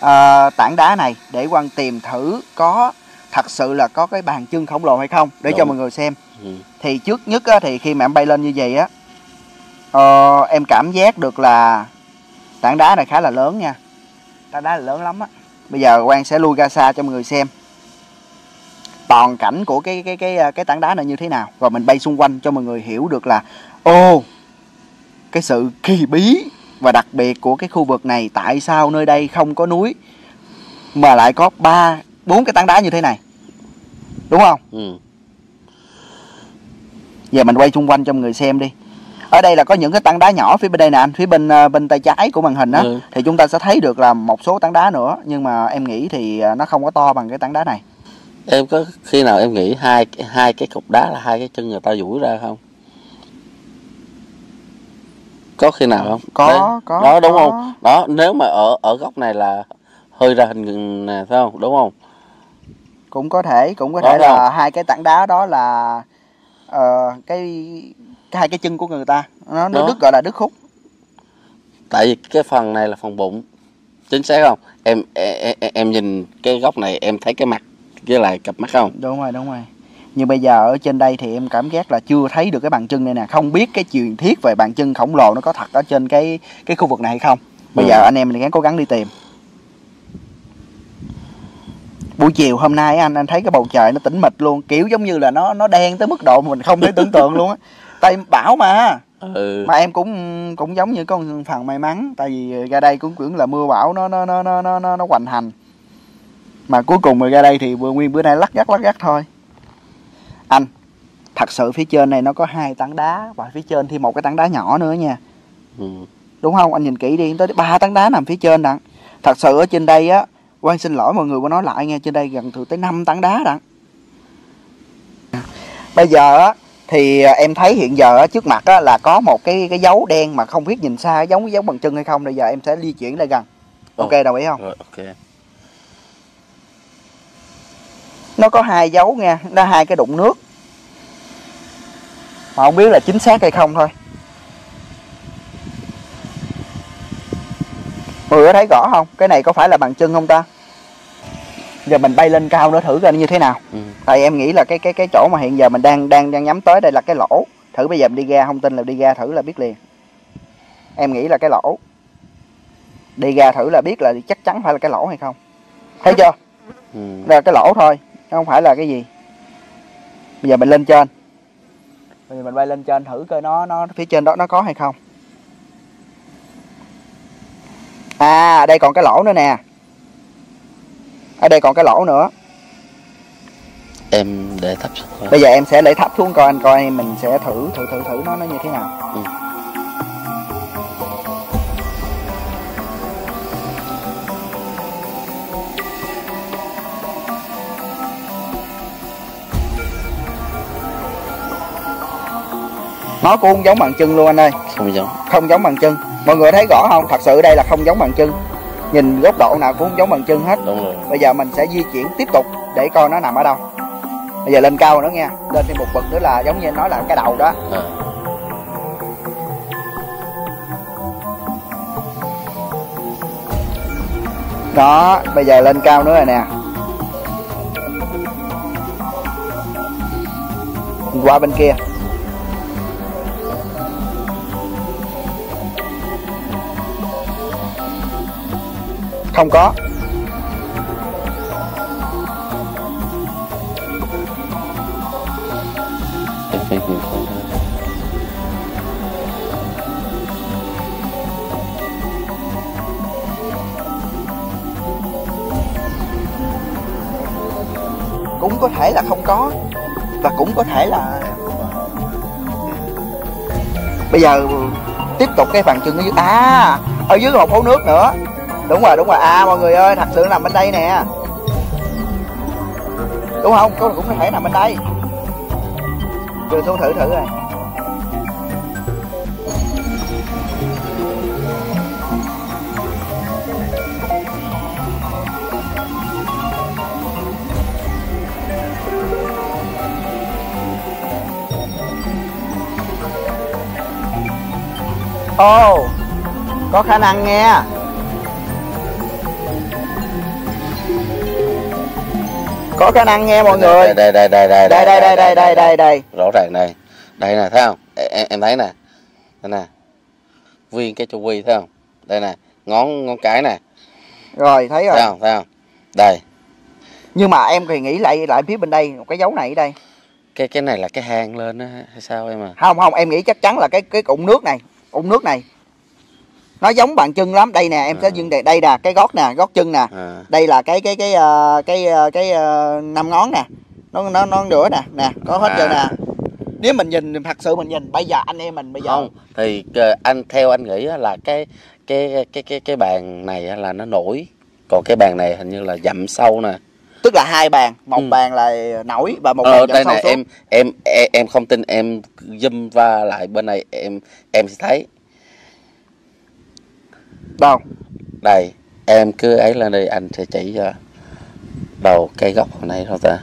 à, tảng đá này để quang tìm thử có thật sự là có cái bàn chân khổng lồ hay không? Để cho Đúng. mọi người xem ừ. thì trước nhất á, thì khi mà em bay lên như vậy á ờ, em cảm giác được là tảng đá này khá là lớn nha tảng đá là lớn lắm á bây giờ Quang sẽ lui ra xa cho mọi người xem toàn cảnh của cái cái cái cái tảng đá này như thế nào rồi mình bay xung quanh cho mọi người hiểu được là ô cái sự kỳ bí và đặc biệt của cái khu vực này tại sao nơi đây không có núi mà lại có ba bốn cái tảng đá như thế này đúng không ừ giờ mình quay xung quanh cho người xem đi. Ở đây là có những cái tảng đá nhỏ phía bên đây nè anh. Phía bên ờ, bên tay trái của màn hình á. Ừ. thì chúng ta sẽ thấy được là một số tảng đá nữa. Nhưng mà em nghĩ thì ờ, nó không có to bằng cái tảng đá này. Em có khi nào em nghĩ hai hai cái cục đá là hai cái chân người ta duỗi ra không? Có khi nào không? Có Đấy, có đó đúng có. không? Đó nếu mà ở ở góc này là hơi ra hình nè phải không? Đúng không? Cũng có thể cũng có Có thể là không? hai cái tảng đá đó là ờ, cái, cái hai cái chân của người ta. Nó, nó đứt gọi là đứt khúc. Tại vì cái phần này là phần bụng. Chính xác không? Em em, em, em nhìn cái góc này em thấy cái mặt với lại cặp mắt không? Đúng rồi đúng rồi. Nhưng bây giờ ở trên đây thì em cảm giác là chưa thấy được cái bàn chân này nè. Không biết cái truyền thuyết về bàn chân khổng lồ nó có thật ở trên cái cái khu vực này hay không. Bây Ừ. giờ anh em mình gắng cố gắng đi tìm buổi chiều hôm nay anh anh thấy cái bầu trời nó tĩnh mịch luôn kiểu giống như là nó nó đen tới mức độ mà mình không thể tưởng tượng luôn á. Tại bão mà. Ừ. Mà em cũng cũng giống như con phần may mắn tại vì ra đây cũng cũng là mưa bão nó nó nó nó nó nó, nó hoành hành. Mà cuối cùng rồi ra đây thì vừa nguyên bữa nay lắc gắt lắc gắt thôi. Anh thật sự phía trên này nó có hai tảng đá và phía trên thêm một cái tảng đá nhỏ nữa nha. Ừ. đúng không? Anh nhìn kỹ đi tới ba tảng đá nằm phía trên đặng thật sự ở trên đây á quan xin lỗi mọi người có nói lại nghe trên đây gần từ tới năm tảng đá đặng bây giờ thì à, em thấy hiện giờ trước mặt là có một cái cái dấu đen mà không biết nhìn xa giống cái dấu bằng chân hay không. Bây giờ em sẽ di chuyển lại gần. Ok đồng ý không? rồi ok. Nó có hai dấu nha nó hai cái đụng nước. Mà không biết là chính xác hay không thôi. Mọi người có thấy rõ không? Cái này có phải là bàn chân không ta giờ mình bay lên cao nữa thử coi nó như thế nào. Ừ. tại em nghĩ là cái cái cái chỗ mà hiện giờ mình đang đang đang nhắm tới đây là cái lỗ. Thử bây giờ mình đi ra không tin là đi ra thử là biết liền. Em nghĩ là cái lỗ. Đi ra thử là biết là chắc chắn phải là cái lỗ hay không. Thấy chưa? Ừ. là cái lỗ thôi chứ không phải là cái gì. Bây giờ mình lên trên. Bây giờ mình bay lên trên thử coi nó nó phía trên đó nó có hay không. À đây còn cái lỗ nữa nè ở đây còn cái lỗ nữa. Em để thấp xuống thôi. bây giờ em sẽ để thấp xuống coi anh coi mình sẽ thử thử thử thử nó nó như thế nào. Ừ. nó cũng không giống bằng chân luôn anh ơi. Không giống. Không giống bằng chân. Mọi người thấy rõ không? Thật sự đây là không giống bằng chân nhìn góc độ nào cũng giống bằng chân hết. Đúng rồi. Bây giờ mình sẽ di chuyển tiếp tục để coi nó nằm ở đâu. Bây giờ lên cao nữa nha. Lên thêm một bậc nữa là giống như nói là cái đầu đó. À. đó bây giờ lên cao nữa rồi nè. Qua bên kia không có. Cũng có thể là không có. Và cũng có thể là bây giờ tiếp tục cái phần chân ở dưới à ở dưới còn một hố nước nữa đúng rồi đúng rồi. À mọi người ơi thật sự nằm bên đây nè. Đúng không? Có cũng có thể nằm bên đây. Vừa xuống thử thử rồi. Ồ, có khả năng nghe. Có khả năng nghe mọi người. Đây đây đây đây đây đây đây đây đây đây đây rõ ràng đây. Đây nè thấy không? Em, em thấy nè. Đây nè. Viên cái chu vi thấy không? Đây nè ngón ngón cái nè. Rồi thấy rồi. Thấy không? Thấy không? Đây. Nhưng mà em thì nghĩ lại lại phía bên đây một cái dấu này ở đây. Cái cái này là cái hang lên á hay sao em à? Không không em nghĩ chắc chắn là cái cái ụng nước này ụng nước này nó giống bàn chân lắm. Đây nè em sẽ À. dừng đây. Đây nè cái gót nè gót chân nè. À. Đây là cái cái cái ờ, cái ờ, cái ờ, năm ngón nè. Nó nó nó nữa nè nè có hết trơn nè. À. nếu mình nhìn thật sự mình nhìn bây giờ anh em mình bây giờ không thì anh theo anh nghĩ là cái cái cái cái cái bàn này là nó nổi. Còn cái bàn này hình như là dặm sâu nè. Tức là hai bàn. Một Ừ. bàn là nổi và một ờ bàn đây dặn sâu này xuống. em em em em không tin em zoom va lại bên này em em sẽ thấy đâu đây em cứ ấy lên đây anh sẽ chỉ cho đầu cây gốc hồi này thôi ta.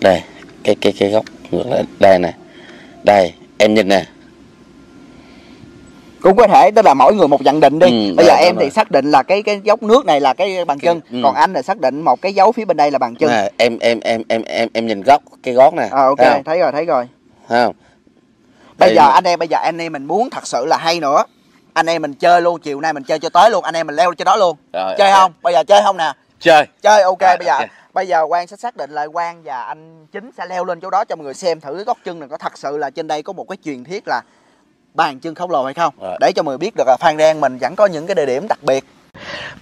Đây cái cái cái gốc ngược lại. Đây nè. Đây em nhìn nè. Cũng có thể tức là mỗi người một nhận định đi. Ừ, bây giờ rồi, em rồi. thì xác định là cái cái dốc nước này là cái bàn chân ừ. còn anh là xác định một cái dấu phía bên đây là bàn chân. Nè, em em em em em em nhìn gốc cái gót nè. À, ok thấy không? thấy rồi thấy rồi. Thấy không bây Đây giờ anh em bây giờ anh em mình muốn thật sự là hay nữa. Anh em mình chơi luôn chiều nay mình chơi cho tới luôn anh em mình leo cho đó luôn. Rồi, chơi ok. không? Bây giờ chơi không nè? Chơi. Chơi ok Rồi, bây giờ ok. bây giờ quang sẽ xác định lại quang và anh chính sẽ leo lên chỗ đó cho mọi người xem thử cái gót chân này có thật sự là trên đây có một cái truyền thuyết là bàn chân khổng lồ hay không? Rồi. để cho mọi người biết được là phan rang mình vẫn có những cái địa điểm đặc biệt.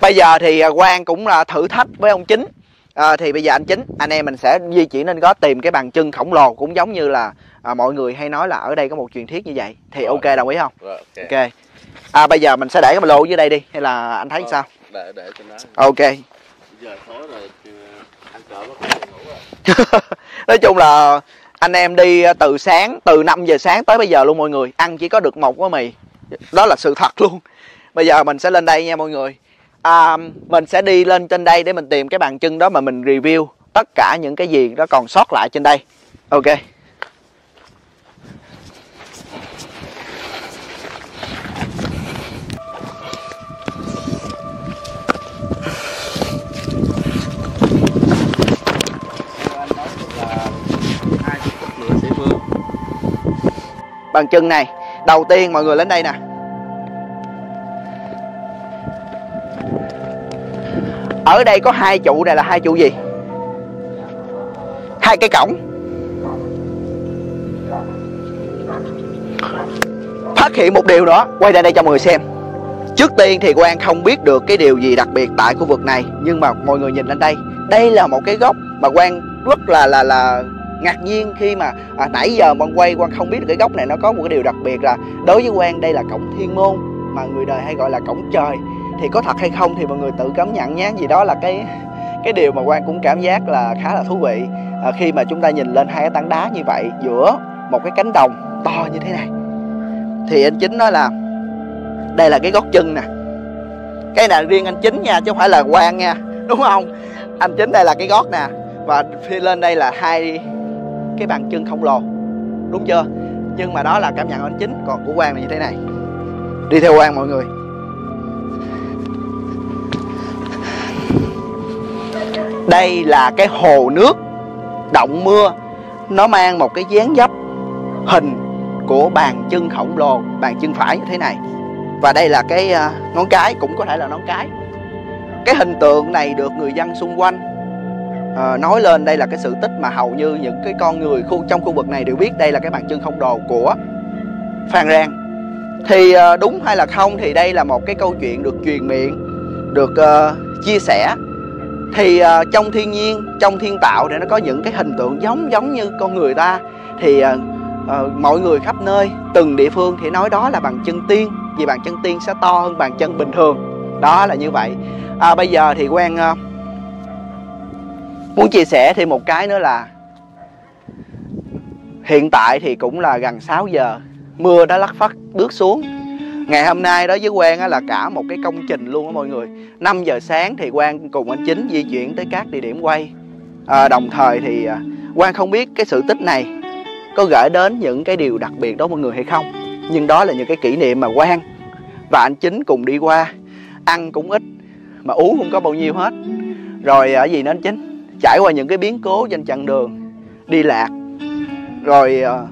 Bây giờ thì à, quang cũng là thử thách với ông chính. À, thì bây giờ anh chính anh em mình sẽ di chuyển lên đó tìm cái bàn chân khổng lồ cũng giống như là à, mọi người hay nói là ở đây có một truyền thuyết như vậy thì Rồi. ok đồng ý không? Rồi ok. Ok. À bây giờ mình sẽ để cái ba lô dưới đây đi hay là anh thấy Rồi. sao? để để cho nó. Ok. Giờ tối rồi ăn cũng ngủ rồi. Nói chung là anh em đi từ sáng từ 5 giờ sáng tới bây giờ luôn mọi người ăn chỉ có được một gói mì. Đó là sự thật luôn. Bây giờ mình sẽ lên đây nha mọi người. À, mình sẽ đi lên trên đây để mình tìm cái bàn chân đó mà mình review tất cả những cái gì nó còn sót lại trên đây. Ok bằng chân này. Đầu tiên mọi người lên đây nè. Ở đây có hai trụ này là hai trụ gì? Hai cái cổng. Phát hiện một điều nữa quay ra đây cho mọi người xem. Trước tiên thì quang không biết được cái điều gì đặc biệt tại khu vực này, nhưng mà mọi người nhìn lên đây. Đây là một cái góc mà quang rất là là là ngạc nhiên khi mà à, nãy giờ bọn quay quan không biết được cái góc này nó có một cái điều đặc biệt là đối với quan đây là cổng thiên môn mà người đời hay gọi là cổng trời. Thì có thật hay không thì mọi người tự cảm nhận nhé gì đó là cái cái điều mà quan cũng cảm giác là khá là thú vị. À, khi mà chúng ta nhìn lên hai cái tảng đá như vậy giữa một cái cánh đồng to như thế này thì anh chính nói là đây là cái gót chân nè. Cái này riêng anh chính nha chứ không phải là quan nha. Đúng không? Anh chính đây là cái gót nè. Và phi lên đây là hai cái bàn chân khổng lồ đúng chưa? Nhưng mà đó là cảm nhận của anh chính, còn của quang là như thế này. Đi theo quang mọi người. Đây là cái hồ nước động mưa. Nó mang một cái dáng dấp hình của bàn chân khổng lồ, bàn chân phải như thế này. Và đây là cái à, ngón cái, cũng có thể là ngón cái. Cái hình tượng này được người dân xung quanh à, nói lên đây là cái sự tích mà hầu như những cái con người khu trong khu vực này đều biết đây là cái bàn chân không đồ của Phan Rang. Thì à, đúng hay là không thì đây là một cái câu chuyện được truyền miệng được à, chia sẻ. Thì uh, trong thiên nhiên trong thiên tạo để nó có những cái hình tượng giống giống như con người ta. Thì uh, à, mọi người khắp nơi từng địa phương thì nói đó là bàn chân tiên vì bàn chân tiên sẽ to hơn bàn chân bình thường. Đó là như vậy. À, bây giờ thì quen uh, muốn chia sẻ thêm một cái nữa là hiện tại thì cũng là gần 6 giờ mưa đã lắc phắt bước xuống. Ngày hôm nay đó với Quang á là cả một cái công trình luôn á mọi người. 5 giờ sáng thì Quang cùng anh Chính di chuyển tới các địa điểm quay. À, đồng thời thì quan Quang không biết cái sự tích này có gửi đến những cái điều đặc biệt đó mọi người hay không nhưng đó là những cái kỷ niệm mà Quang và anh Chính cùng đi qua. Ăn cũng ít mà uống không có bao nhiêu hết. Rồi à, ở gì nữa anh Chính? Trải qua những cái biến cố trên chặng đường đi lạc rồi uh,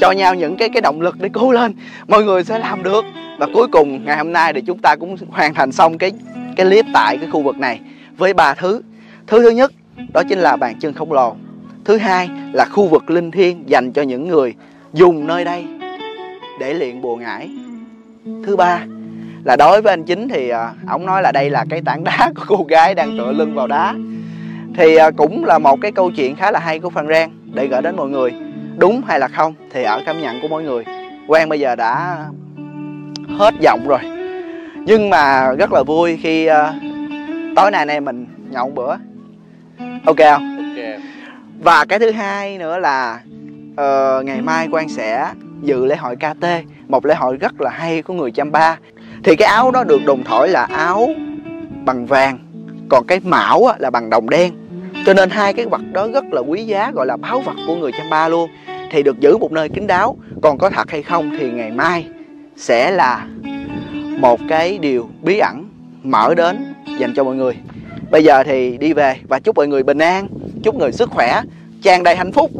cho nhau những cái cái động lực để cố lên. Mọi người sẽ làm được. Và cuối cùng ngày hôm nay thì chúng ta cũng hoàn thành xong cái cái clip tại cái khu vực này với ba thứ. Thứ thứ nhất đó chính là bàn chân khổng lồ. Thứ hai là khu vực linh thiêng dành cho những người dùng nơi đây để luyện bùa ngải. Thứ ba là đối với anh chính thì ờ, à, ổng nói là đây là cái tảng đá của cô gái đang tựa lưng vào đá thì à, cũng là một cái câu chuyện khá là hay của Phan Rang để gửi đến mọi người. Đúng hay là không thì ở cảm nhận của mỗi người. Quang bây giờ đã hết giọng rồi. Nhưng mà rất là vui khi uh, tối nay này mình nhậu bữa. Ok không? Ok. Và cái thứ hai nữa là uh, ngày mai Quang sẽ dự lễ hội KT một lễ hội rất là hay của người Chăm Ba. Thì cái áo đó được đồn thổi là áo bằng vàng còn cái mão là bằng đồng đen cho nên hai cái vật đó rất là quý giá gọi là báu vật của người Chăm Ba luôn. Thì được giữ một nơi kín đáo. Còn có thật hay không thì ngày mai sẽ là một cái điều bí ẩn mở đến dành cho mọi người. Bây giờ thì đi về và chúc mọi người bình an chúc người sức khỏe tràn đầy hạnh phúc.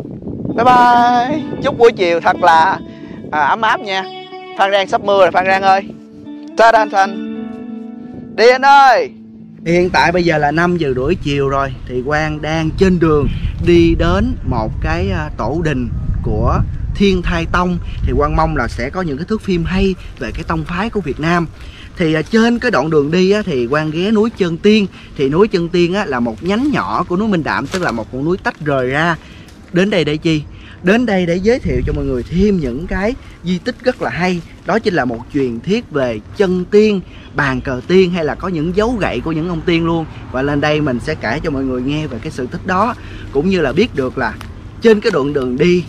Bye bye. Chúc buổi chiều thật là à, ấm áp nha. Phan rang sắp mưa rồi phan rang ơi. Ta đan thành. Đi anh thì hiện tại bây giờ là 5 giờ rưỡi chiều rồi. Thì quang đang trên đường đi đến một cái à, tổ đình của Thiên Thai Tông. Thì Quang mong là sẽ có những cái thước phim hay về cái tông phái của Việt Nam. Thì à, trên cái đoạn đường đi á, thì Quang ghé núi Chân Tiên. Thì núi Chân Tiên á, là một nhánh nhỏ của núi Minh Đạm tức là một con núi tách rời ra. Đến đây để chi? Đến đây để giới thiệu cho mọi người thêm những cái di tích rất là hay. Đó chính là một truyền thuyết về chân tiên bàn cờ tiên hay là có những dấu gậy của những ông tiên luôn. Và lên đây mình sẽ kể cho mọi người nghe về cái sự tích đó. Cũng như là biết được là trên cái đoạn đường đi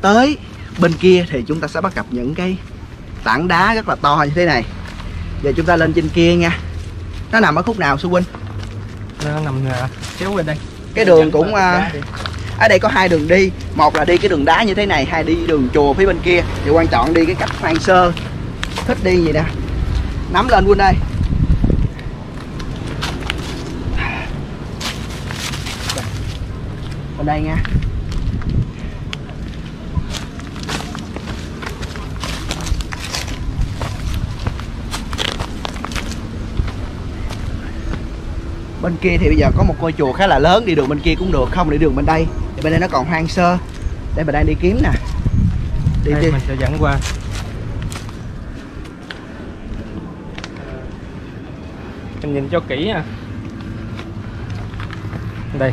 tới bên kia thì chúng ta sẽ bắt gặp những cái tảng đá rất là to như thế này. Giờ chúng ta lên trên kia nha. Nó nằm ở khúc nào sư huynh? Nó nằm à, kéo bên đây. Cái đường cũng à, ở đây có hai đường đi. Một là đi cái đường đá như thế này, hai đi đường chùa phía bên kia. Thì quan trọng đi cái cách hoang sơ. Thích đi gì nè? Nắm lên luôn đây bên đây nha. Bên kia thì bây giờ có một ngôi chùa khá là lớn, đi đường bên kia cũng được, không đi đường bên đây bên đây nó còn hoang sơ. Để mình đang đi kiếm nè. Đi đây đi. mình sẽ dẫn qua. Mình nhìn cho kỹ nha. Đây.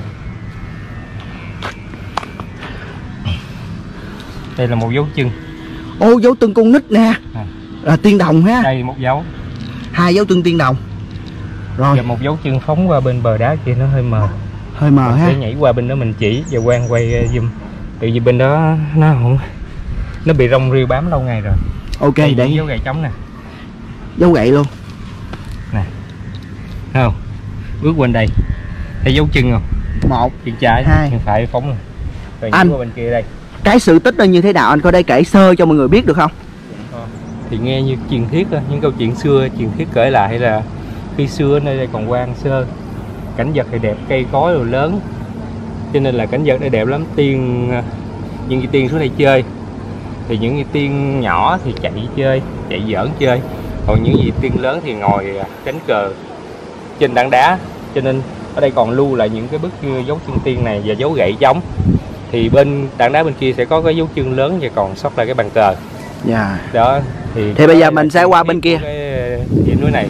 Đây là một dấu chân. Ô dấu tương con nít nè. À. là tiên đồng ha. Đây một dấu. Hai dấu tương tiên đồng. Rồi. Và một dấu chân phóng qua bên bờ đá kia nó hơi mờ hơi mờ mình ha. nhảy qua bên đó mình chỉ và quan quay uh, zoom. Tại vì bên đó nó không nó bị rong rêu bám lâu ngày rồi. Ok Đây, để dấu gậy trống nè. Dấu gậy luôn. Thấy không? Bước qua bên đây. Thấy dấu chân không? Một chân trái Hai. chân phải phóng rồi rồi Anh. qua bên kia đây. Cái sự tích nó như thế nào? Anh có đây kể sơ cho mọi người biết được không? Thì nghe như truyền thuyết những câu chuyện xưa truyền thuyết kể lại hay là khi xưa nơi đây còn hoang sơ cảnh vật thì đẹp cây cối rồi lớn. Cho nên là cảnh vật đây đẹp lắm. Tiên những cái tiên xuống đây chơi. Thì những cái tiên nhỏ thì chạy chơi chạy giỡn chơi. Còn những gì tiên lớn thì ngồi cánh cờ trên tảng đá. Cho nên ở đây còn lưu lại những cái bức như dấu chân tiên này và dấu gậy trống. Thì bên tảng đá bên kia sẽ có cái dấu chân lớn và còn sót lại cái bàn cờ. Dạ. Đó thì Thì bây giờ mình sẽ qua bên kia. cái dãy núi này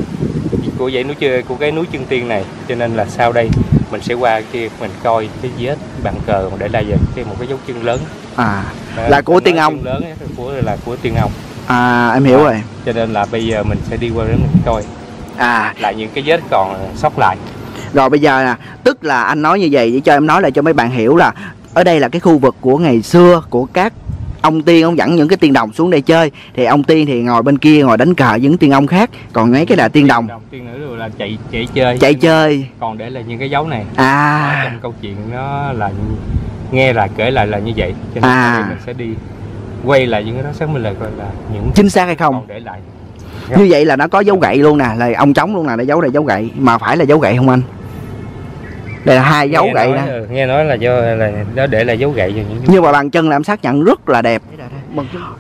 của dãy núi của cái núi chân tiên này. Cho nên là sau đây mình sẽ qua kia mình coi cái vết bàn cờ để lại về cái một cái dấu chân lớn. À Đó, Là của tiên ông. lớn á, của là của tiên ông. À em hiểu rồi. cho nên là bây giờ mình sẽ đi qua đó mình coi. À. Lại những cái vết còn sót lại. Rồi bây giờ nè, tức là anh nói như vậy để cho em nói lại cho mấy bạn hiểu là ở đây là cái khu vực của ngày xưa của các ông tiên ông dẫn những cái tiên đồng xuống đây chơi. Thì ông tiên thì ngồi bên kia ngồi đánh cờ với những tiên ông khác. Còn mấy cái là tiên đồng. Tiên nữ là chạy chạy chơi. Chạy chơi. Còn để lại những cái dấu này. À. Trong câu chuyện nó là nghe là kể lại là như vậy. Cho nên À. mình sẽ đi quay lại những cái đó xác minh lại coi là những chính xác hay không? Còn để lại. Như vậy là nó có dấu gậy luôn nè. Là ông trống luôn nè để dấu này dấu gậy. Mà phải là dấu gậy không anh đây là hai dấu nghe gậy nói, nè nghe nói là do là nó để lại dấu gậy cho những nhưng mà bàn chân làm xác nhận rất là đẹp.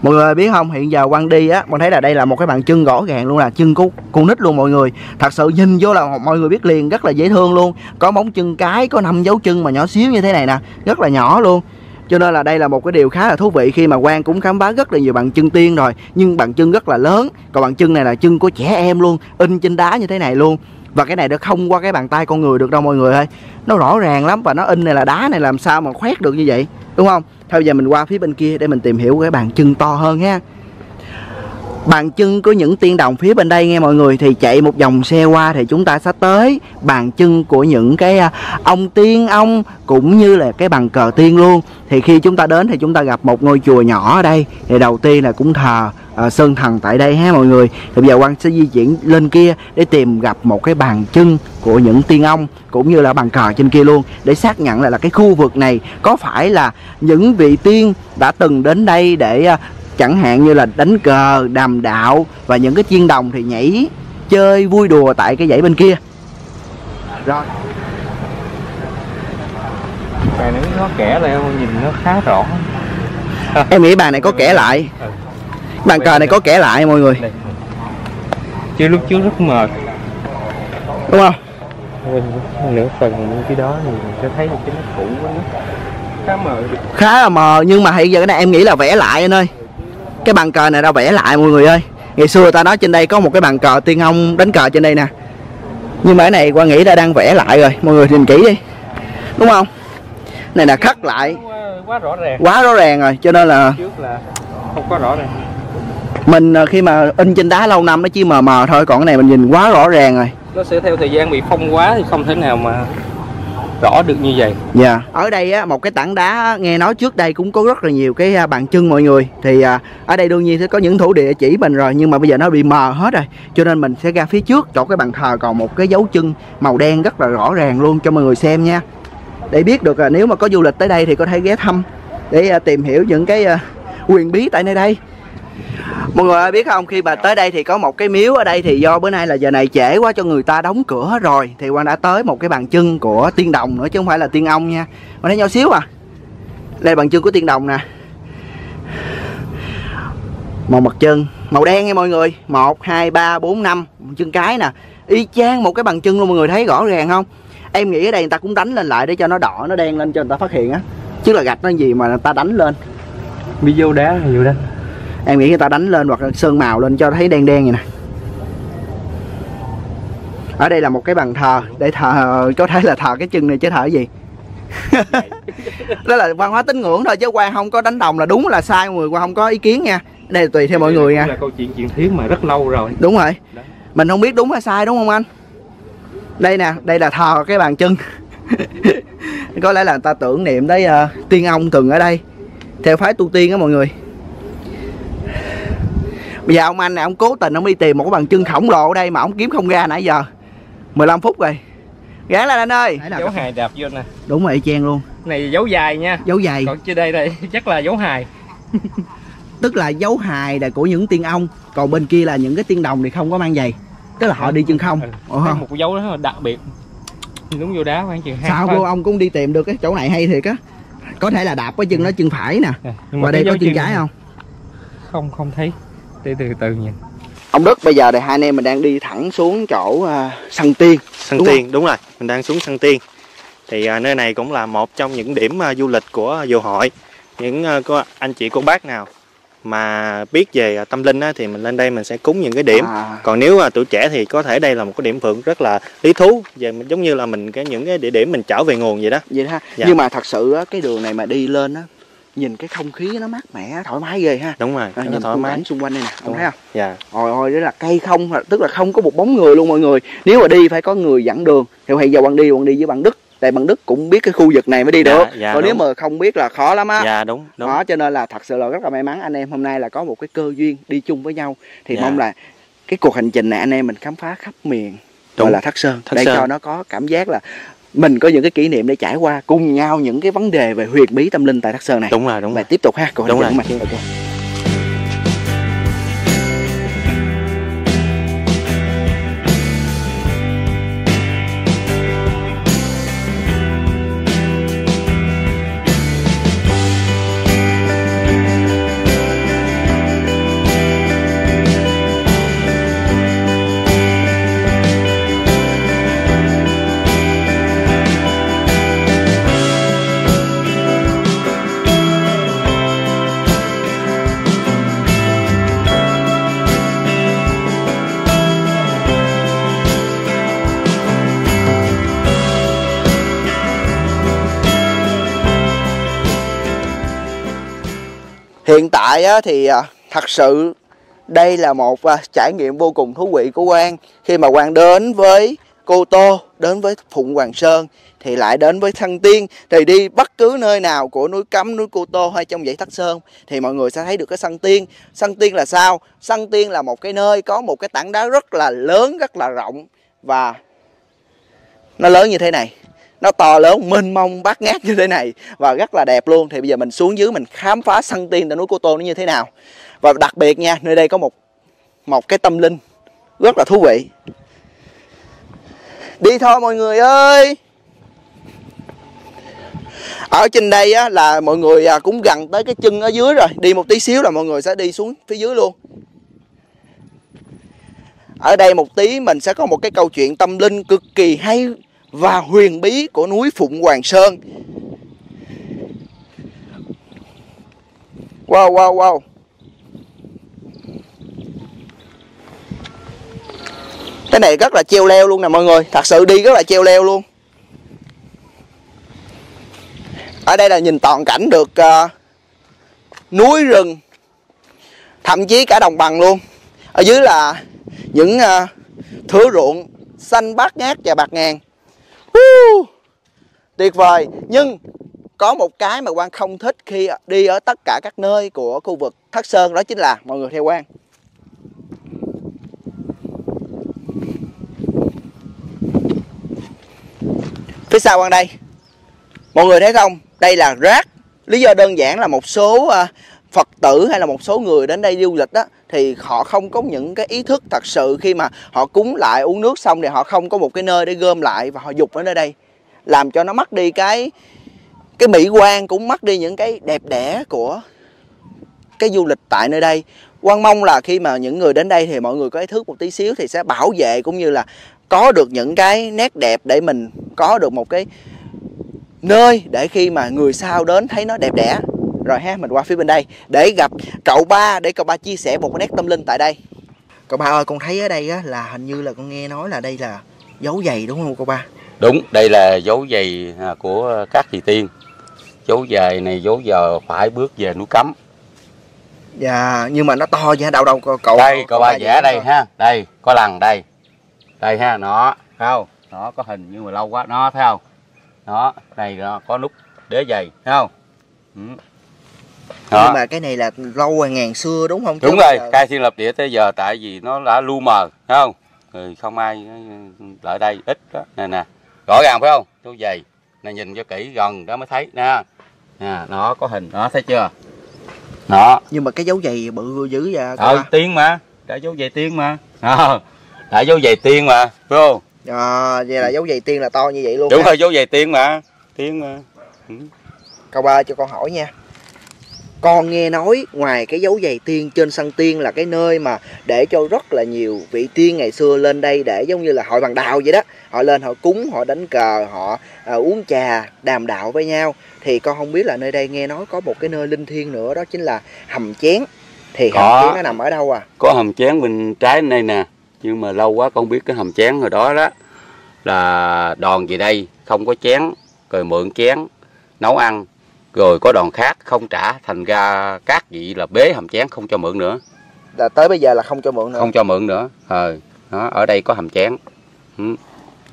Mọi người biết không? Hiện giờ quang đi á mình thấy là đây là một cái bàn chân rõ ràng luôn là chân của con nít luôn mọi người. Thật sự nhìn vô là mọi người biết liền rất là dễ thương luôn. Có móng chân cái có năm dấu chân mà nhỏ xíu như thế này nè rất là nhỏ luôn. Cho nên là đây là một cái điều khá là thú vị khi mà Quang cũng khám phá rất là nhiều bằng chân tiên rồi. Nhưng bằng chân rất là lớn. Còn bằng chân này là chân của trẻ em luôn in trên đá như thế này luôn và cái này nó không qua cái bàn tay con người được đâu mọi người ơi. Nó rõ ràng lắm và nó in này là đá này làm sao mà khoét được như vậy, đúng không? Thôi giờ mình qua phía bên kia để mình tìm hiểu cái bàn chân to hơn ha bàn chân của những tiên đồng phía bên đây nghe mọi người thì chạy một vòng xe qua thì chúng ta sẽ tới bàn chân của những cái à, ông tiên ông cũng như là cái bàn cờ tiên luôn. Thì khi chúng ta đến thì chúng ta gặp một ngôi chùa nhỏ ở đây. Thì đầu tiên là cũng thờ uh, sơn thần tại đây ha mọi người. Thì bây giờ quan sẽ di chuyển lên kia để tìm gặp một cái bàn chân của những tiên ông cũng như là bàn cờ trên kia luôn. Để xác nhận lại là cái khu vực này có phải là những vị tiên đã từng đến đây để uh, chẳng hạn như là đánh cờ đàm đạo và những cái chiên đồng thì nhảy chơi vui đùa tại cái dãy bên kia. Rồi. Bài này nó kẻ lại nhìn nó khá rõ. Em nghĩ bàn này có kẻ lại. Ừ. bàn cờ này có kẻ lại mọi người. Chứ lúc trước rất mờ đúng không? Bên nửa phần cái đó thì mình sẽ thấy cái nó cũ quá. Nó khá mờ. Khá là mờ nhưng mà hiện giờ cái này em nghĩ là vẽ lại anh ơi cái bàn cờ này đã vẽ lại mọi người ơi. Ngày xưa ta nói trên đây có một cái bàn cờ tiên ông đánh cờ trên đây nè. Nhưng mà cái này qua nghĩ đã đang vẽ lại rồi mọi người nhìn kỹ đi. Đúng không? Này là khắc lại. Quá, rõ ràng. Quá rõ ràng rồi cho nên là không có rõ ràng. mình ờ, khi mà in trên đá lâu năm nó chỉ mờ mờ thôi còn cái này mình nhìn quá rõ ràng rồi. Nó sẽ theo thời gian bị phong quá thì không thể nào mà rõ được như vậy Dạ. Ở đây á một cái tảng đá nghe nói trước đây cũng có rất là nhiều cái à, bàn chân mọi người. Thì à, ở đây đương nhiên sẽ có những thổ địa chỉ mình rồi nhưng mà bây giờ nó bị mờ hết rồi. Cho nên mình sẽ ra phía trước chỗ cái bàn thờ còn một cái dấu chân màu đen rất là rõ ràng luôn cho mọi người xem nha. Để biết được là nếu mà có du lịch tới đây thì có thể ghé thăm để à, tìm hiểu những cái à, quyền bí tại nơi đây. Mọi người ơi, biết không? Khi mà tới đây thì có một cái miếu ở đây thì do bữa nay là giờ này trễ quá cho người ta đóng cửa hết rồi. Thì Quang đã tới một cái bàn chân của tiên đồng nữa chứ không phải là tiên ông nha. Quang thấy nhau xíu à? Đây bàn chân của tiên đồng nè. Màu mặt chân màu đen nha mọi người. Một hai ba bốn năm. Chân cái nè. Y chang một cái bàn chân luôn mọi người thấy rõ ràng không? Em nghĩ ở đây người ta cũng đánh lên lại để cho nó đỏ nó đen lên cho người ta phát hiện á. Chứ là gạch nó gì mà người ta đánh lên. Video đá hay vô đá em nghĩ người ta đánh lên hoặc sơn màu lên cho thấy đen đen vậy nè. Ở đây là một cái bàn thờ để thờ có thể là thờ cái chân này chứ thờ cái gì. Đó là văn hóa tín ngưỡng thôi chứ quan không có đánh đồng là đúng là sai mọi người quan không có ý kiến nha. Đây là tùy theo mọi người nha. Là câu chuyện truyền thuyết mà rất lâu rồi. Đúng rồi. Mình không biết đúng hay sai đúng không anh? Đây nè đây là thờ cái bàn chân. Có lẽ là người ta tưởng niệm tới ờ, tiên ông từng ở đây. Theo phái tu tiên á mọi người bây giờ ông anh này ông cố tình ông đi tìm một cái bàn chân khổng lồ ở đây mà ông kiếm không ra nãy giờ. 15 phút rồi. Gán lên anh ơi. Dấu hài đạp vô nè. Đúng rồi y chang luôn. Này dấu dài nha. Dấu giày còn trên đây đây chắc là dấu hài. Tức là dấu hài là của những tiên ông còn bên kia là những cái tiên đồng thì không có mang giày. Tức là họ đi chân không. Ừ. Thấy không? Một dấu đó đặc biệt. Đúng vô đá khoảng chừng hai sao cô ông cũng đi tìm được cái chỗ này hay thiệt á. Có thể là đạp cái chân nó chân phải nè. À, và cái đây có chân trái không? không không thấy để từ từ nhìn ông đức bây giờ thì hai anh em mình đang đi thẳng xuống chỗ uh, săn tiên Săn Đúng Tiên đúng rồi. Mình đang xuống Săn Tiên. Thì à, nơi này cũng là một trong những điểm à, du lịch của dầu hội. Những à, cô anh chị cô bác nào mà biết về tâm linh á, thì mình lên đây mình sẽ cúng những cái điểm. À, còn nếu mà tuổi trẻ thì có thể đây là một cái điểm phượng rất là lý thú về giống như là mình cái những cái địa điểm mình trở về nguồn vậy đó. Vậy ha. Dạ. nhưng mà thật sự á, cái đường này mà đi lên á nhìn cái không khí nó mát mẻ thoải mái ghê ha. Đúng rồi à, nhìn thoải mái. cảnh xung quanh đây nè ông thấy không? dạ. Ôi ôi đó là cây không tức là không có một bóng người luôn mọi người. Nếu mà đi phải có người dẫn đường thì hiện giờ bạn đi bạn đi với bạn Đức tại bạn Đức cũng biết cái khu vực này mới đi Dạ, được. dạ, còn nếu đúng. mà không biết là khó lắm á. Dạ đúng đúng. Đó cho nên là thật sự là rất là may mắn anh em hôm nay là có một cái cơ duyên đi chung với nhau. Thì Dạ. mong là cái cuộc hành trình này anh em mình khám phá khắp miền Đúng. gọi là Thất Sơn Thất để Sơn. cho nó có cảm giác là mình có những cái kỷ niệm để trải qua cùng nhau những cái vấn đề về huyền bí tâm linh tại Thất Sơn này. Đúng rồi đúng và rồi. tiếp tục ha hành Đúng rồi. của mình hiện tại á, thì à, thật sự đây là một à, trải nghiệm vô cùng thú vị của Quang khi mà Quang đến với Cô Tô, đến với Phụng Hoàng Sơn thì lại đến với Thăng Tiên thì đi bất cứ nơi nào của núi Cấm, núi Cô Tô hay trong dãy Thất Sơn thì mọi người sẽ thấy được cái sân tiên. Sân tiên là sao? Sân tiên là một cái nơi có một cái tảng đá rất là lớn, rất là rộng và nó lớn như thế này nó to lớn mênh mông bát ngát như thế này. Và rất là đẹp luôn. Thì bây giờ mình xuống dưới mình khám phá săn tiên tại núi Cô Tô nó như thế nào. Và đặc biệt nha nơi đây có một một cái tâm linh rất là thú vị. Đi thôi mọi người ơi! Ở trên đây á, là mọi người à, cũng gần tới cái chân ở dưới rồi. Đi một tí xíu là mọi người sẽ đi xuống phía dưới luôn. Ở đây một tí mình sẽ có một cái câu chuyện tâm linh cực kỳ hay và huyền bí của núi Phụng Hoàng Sơn. Wow wow wow. Cái này rất là treo leo luôn nè mọi người, thật sự đi rất là treo leo luôn. Ở đây là nhìn toàn cảnh được uh, núi rừng, thậm chí cả đồng bằng luôn. Ở dưới là những ờ, uh, thửa ruộng xanh bát ngát và bạc ngàn Tuyệt vời. Nhưng có một cái mà quan không thích khi đi ở tất cả các nơi của khu vực thất sơn, đó chính là mọi người theo quan phía sau quan đây. Mọi người thấy không? Đây là rác. Lý do đơn giản là một số à, phật tử hay là một số người đến đây du lịch đó thì họ không có những cái ý thức thật sự khi mà họ cúng lại uống nước xong thì họ không có một cái nơi để gom lại và họ dục ở nơi đây. Làm cho nó mất đi cái cái mỹ quan, cũng mất đi những cái đẹp đẽ của cái du lịch tại nơi đây. Quan mong là khi mà những người đến đây thì mọi người có ý thức một tí xíu thì sẽ bảo vệ cũng như là có được những cái nét đẹp để mình có được một cái nơi để khi mà người sau đến thấy nó đẹp đẽ rồi ha mình qua phía bên đây để gặp cậu ba để cậu ba chia sẻ một cái nét tâm linh tại đây cậu ba ơi con thấy ở đây á là hình như là con nghe nói là đây là dấu giày đúng không cậu ba Đúng, đây là dấu giày à, của các kỳ tiên. Dấu giày này dấu giờ phải bước về núi cấm. dạ nhưng mà nó to vậy đâu đâu cậu cậu đây, cậu ba vẽ đây ha. Đây, có lần đây. Đây ha, nó, thấy không? Nó có hình nhưng mà lâu quá, nó thấy không? Nó, đây nó có nút đế giày, thấy không? Ừ. Đó. nhưng mà cái này là lâu rồi ngàn xưa đúng không Đúng rồi, giờ- khai thiên lập địa tới giờ tại vì nó đã lu mờ, thấy không? Rồi không ai lại đây ít đó, nè nè. Rõ ràng phải không? Dấu giày. Nè nhìn cho kỹ gần đó mới thấy nè. Nè, nó có hình, nó thấy chưa? Nó, nhưng mà cái dấu giày bự dữ vậy Ờ, tiên mà, đã dấu giày tiên mà. Ờ, đã dấu giày tiên mà, phải không? à, vậy là dấu giày tiên là to như vậy luôn Đúng ha? rồi, dấu giày tiên mà. Tiên mà. Cậu ba cho con hỏi nha Con nghe nói ngoài cái dấu giày tiên trên sân tiên là cái nơi mà để cho rất là nhiều vị tiên ngày xưa lên đây để giống như là hội bằng đạo vậy đó Họ lên họ cúng, họ đánh cờ, họ à, uống trà, đàm đạo với nhau Thì con không biết là nơi đây nghe nói có một cái nơi linh thiêng nữa đó chính là hầm chén Thì Có. hầm chén nó nằm ở đâu à? Có hầm chén bên trái bên đây nè. Nhưng mà lâu quá con biết cái hầm chén hồi đó đó. Là đòn về đây, không có chén, rồi mượn chén, nấu ăn. Rồi có đòn khác không trả, thành ra các vị là bế hầm chén không cho mượn nữa. Là tới bây giờ là không cho mượn nữa Không cho mượn nữa. Ờ, đó, ở đây có hầm chén.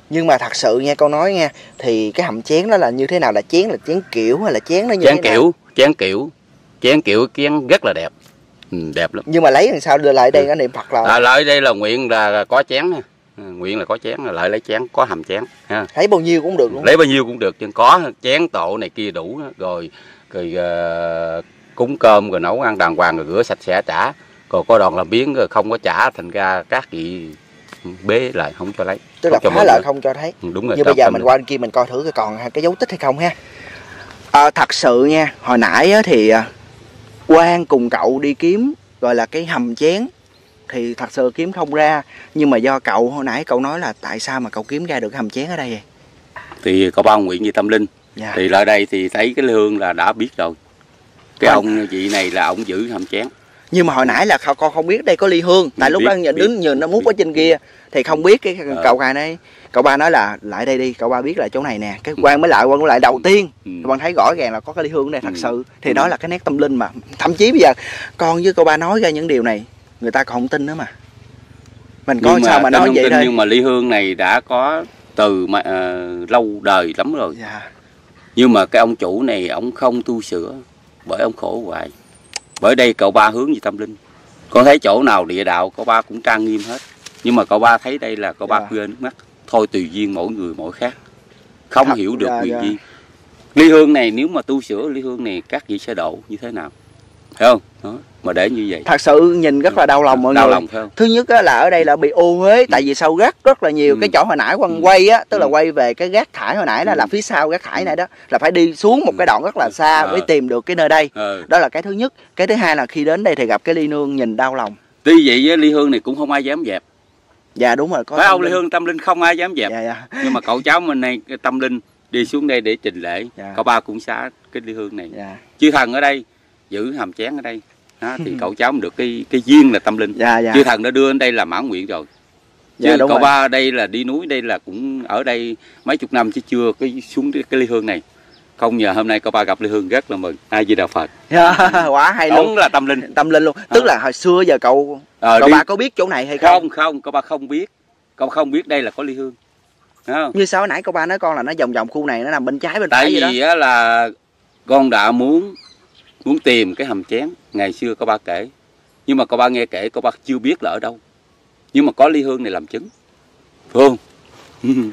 Nhưng mà thật sự nha con nói nha Thì cái hầm chén đó là như thế nào? Là chén là chén kiểu hay là chén nó như Chén thế nào? kiểu, chén kiểu. Chén kiểu, chén rất là đẹp. Ừ, đẹp lắm. Nhưng mà lấy làm sao đưa lại đây cái niệm Phật là À, lợi đây là nguyện là có chén nè. Ừ, nguyện là có chén, là lợi lấy chén, có hầm chén. Ha. thấy bao nhiêu cũng được luôn. Lấy bao nhiêu cũng được nhưng có chén tổ này kia đủ rồi rồi ờ, cúng cơm rồi nấu ăn đàng hoàng rồi rửa sạch sẽ trả còn có đòn làm biến rồi không có trả thành ra các vị bế lại không cho lấy tức là phá lợi không cho thấy Ừ, đúng rồi như bây giờ mình qua bên kia mình coi thử còn cái dấu tích hay không ha. À, thật sự nha hồi nãy á, thì à, Quang cùng cậu đi kiếm gọi là cái hầm chén thì thật sự kiếm không ra. Nhưng mà do cậu hồi nãy cậu nói là tại sao mà cậu kiếm ra được hầm chén ở đây vậy? Thì có bao nguyện gì tâm linh dạ. thì lại đây thì thấy cái hương là đã biết rồi. Cái ông vị này là ông giữ hầm chén. Nhưng mà hồi nãy là con không biết đây có ly hương. Tại Biết, lúc đó nhìn đứng nhìn nó mút ở trên kia thì không biết cái Ờ. cậu hai này. Cậu ba nói là lại đây đi cậu ba biết là chỗ này nè. Cái quan mới lại quan lại đầu tiên. Ừ. quan thấy rõ ràng là có cái ly hương này thật Ừ. sự. Thì Ừ. đó là cái nét tâm linh mà. Thậm chí bây giờ con với cậu ba nói ra những điều này người ta còn không tin nữa mà. Mình có nhưng sao mà tên nói vậy tin, thôi. nhưng mà ly hương này đã có từ mà, ờ, lâu đời lắm rồi. Dạ. Nhưng mà cái ông chủ này ông không tu sửa bởi ông khổ hoài. Bởi đây cậu ba hướng về tâm linh. Con thấy chỗ nào địa đạo cậu ba cũng trang nghiêm hết. Nhưng mà cậu ba thấy đây là cậu ba Dạ. quên nước mắt. Thôi tùy duyên mỗi người mỗi khác. Không Thật, hiểu được dạ, quyền dạ. duyên. Ly hương này nếu mà tu sửa ly hương này các vị sẽ độ như thế nào thấy không đó. mà để như vậy thật sự nhìn rất là đau lòng mọi đau người lòng phải không thứ nhất á, là ở đây là bị ô huế tại vì sau gác rất là nhiều Ừ. cái chỗ hồi nãy quăng Ừ. quay á tức là Ừ. quay về cái gác thải hồi nãy đó Ừ. là phía sau gác thải Ừ. này đó là phải đi xuống một cái đoạn rất là xa Ờ. mới tìm được cái nơi đây ờ. đó là cái thứ nhất cái thứ hai là khi đến đây thì gặp cái ly nương nhìn đau lòng tuy vậy với ly hương này cũng không ai dám dẹp dạ đúng rồi có phải không ly hương tâm linh không ai dám dẹp dạ dạ nhưng mà cậu cháu mình này tâm linh đi xuống đây để trình lễ Dạ. cậu ba cũng xá cái ly hương này dạ chư thần ở đây giữ hàm chén ở đây. Đó, thì cậu cháu được cái cái duyên là tâm linh. Dạ dạ. Chư thần đã đưa đến đây là mãn nguyện rồi. Chứ dạ đúng cậu rồi. ba đây là đi núi đây là cũng ở đây mấy chục năm chứ chưa cái xuống cái, ly hương này. Không nhờ hôm nay cậu ba gặp ly hương rất là mừng. Ai di đà phật. Dạ, quá hay luôn. đúng là tâm linh. Tâm linh luôn. Tức là hồi xưa giờ cậu Ờ, cậu đi- ba có biết chỗ này hay không, không không cậu ba không biết. Cậu không biết đây là có ly hương. Không? như sao hồi nãy cậu ba nói con là nó vòng vòng khu này nó nằm bên trái bên phải tại gì đó. vì á là con đã muốn muốn tìm cái hầm chén ngày xưa có ba kể. Nhưng mà có ba nghe kể có ba chưa biết là ở đâu. Nhưng mà có ly hương này làm chứng. Không?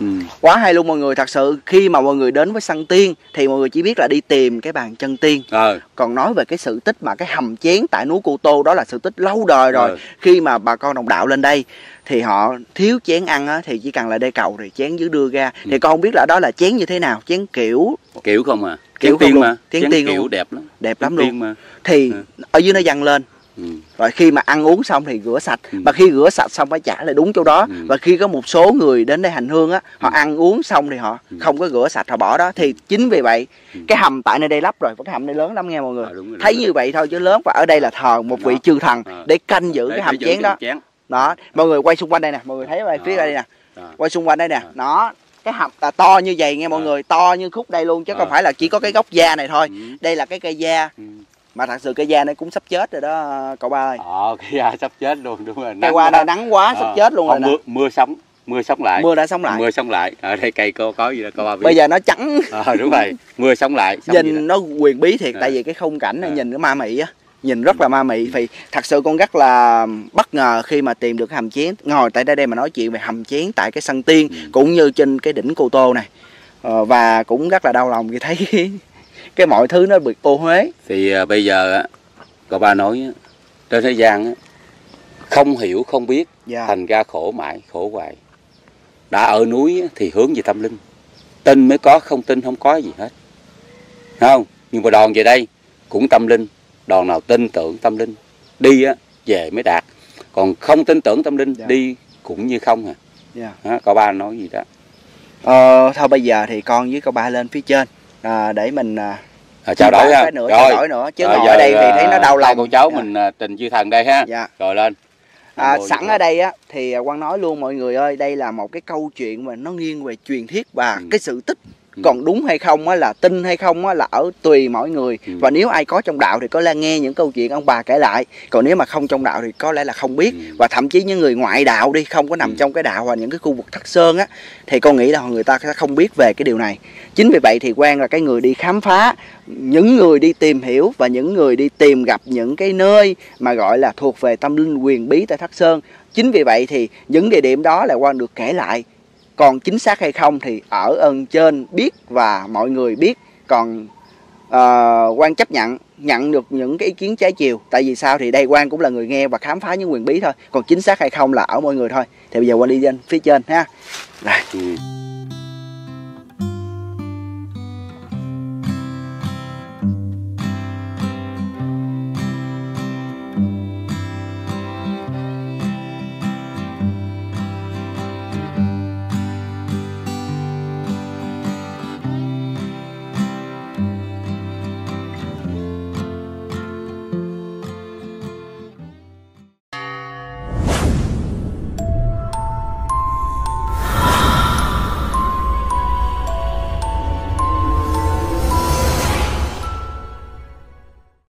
Ừ. quá hay luôn mọi người thật sự khi mà mọi người đến với săn tiên thì mọi người chỉ biết là đi tìm cái bàn chân tiên. Ờ. Còn nói về cái sự tích mà cái hầm chén tại núi Cô Tô đó là sự tích lâu đời rồi. Ờ, khi mà bà con đồng đạo lên đây thì họ thiếu chén ăn á, thì chỉ cần là đê cầu thì chén dưới đưa ra Ừ. thì con không biết là đó là chén như thế nào chén kiểu kiểu không à Kiểu chén tiên luôn, mà chén chén tiên kiểu luôn. đẹp lắm đẹp lắm Chén luôn mà thì Ừ. ở dưới nó dăng lên ừ. rồi khi mà ăn uống xong thì rửa sạch Ừ. và khi rửa sạch xong phải trả lại đúng chỗ đó Ừ. và khi có một số người đến đây hành hương á họ Ừ. ăn uống xong thì họ Ừ. không có rửa sạch họ bỏ đó thì chính vì vậy Ừ. cái hầm tại nơi đây lắp rồi cái hầm này lớn lắm nghe mọi người Ờ, đúng rồi, thấy đúng như vậy thôi chứ lớn và ở đây là thờ một vị chư thần Ờ. để canh giữ Để- cái hầm chén đó chén đó mọi người quay xung quanh đây nè mọi người thấy ở phía đây nè. Quay xung quanh đây nè. Nó cái hầm là to như vậy nghe mọi Ờ. người to như khúc đây luôn chứ không Ờ. phải là chỉ có cái gốc da này thôi. Ừ. đây là cái cây da. Ừ. mà thật sự cây da này cũng sắp chết rồi đó cậu ba ơi. Ờ cái da sắp chết luôn đúng rồi. Cây qua đây nắng quá sắp Ờ. chết luôn rồi Không, nè. mưa mưa sống mưa sống lại. Mưa đã sống lại. Mưa sống lại. Ở đây cây có có gì đó có ba biết. Bây giờ nó trắng. Ờ, đúng rồi. Mưa sống lại sống nhìn nó quyền bí thiệt Ờ. tại vì cái khung cảnh này Ờ. nhìn nó ma mị á nhìn rất là ma mị. Thì thật sự con rất là bất ngờ khi mà tìm được hầm chén. Ngồi tại đây đây mà nói chuyện về hầm chén tại cái sân tiên Ừ. cũng như trên cái đỉnh cô tô này. Ờ, và cũng rất là đau lòng khi thấy cái mọi thứ nó bị ô huế. Thì à, bây giờ á ba nói á, trên thế gian á, không hiểu không biết dạ. thành ra khổ mãi khổ hoài. Đã ở núi á, thì hướng về tâm linh. Tin mới có không tin không có gì hết. Thấy không? Nhưng mà đòn về đây cũng tâm linh đòn nào tin tưởng tâm linh đi á về mới đạt. Còn không tin tưởng tâm linh Dạ. đi cũng như không à. Dạ. Đó, có ba nói gì đó. Ờ, thôi bây giờ thì con với cậu ba lên phía trên. À, để mình à, à, trao đổi ba ha. nữa trao đổi nữa. Chứ Rồi ngồi giờ, ở đây thì thấy nó à, đau lòng. cô cháu Dạ. mình à, trình chư thần đây ha. Dạ. Rồi lên. À, sẵn ở đây á thì à, Quang nói luôn mọi người ơi đây là một cái câu chuyện mà nó nghiêng về truyền thuyết và Ừ. cái sự tích Ừ. còn đúng hay không á là tin hay không á là ở tùy mỗi người Ừ. và nếu ai có trong đạo thì có lẽ nghe những câu chuyện ông bà kể lại còn nếu mà không trong đạo thì có lẽ là không biết Ừ. và thậm chí những người ngoại đạo đi không có nằm Ừ. trong cái đạo và những cái khu vực thất sơn á thì con nghĩ là người ta sẽ không biết về cái điều này chính vì vậy thì Quang là cái người đi khám phá những người đi tìm hiểu và những người đi tìm gặp những cái nơi mà gọi là thuộc về tâm linh quyền bí tại thất sơn chính vì vậy thì những địa điểm đó là Quang được kể lại còn chính xác hay không thì ở ơn trên biết và mọi người biết. Còn uh, quan chấp nhận nhận được những cái ý kiến trái chiều. Tại vì sao? Thì đây quan cũng là người nghe và khám phá những quyền bí thôi. Còn chính xác hay không là ở mọi người thôi. Thì bây giờ quan đi lên phía trên ha. Rồi. Ừ.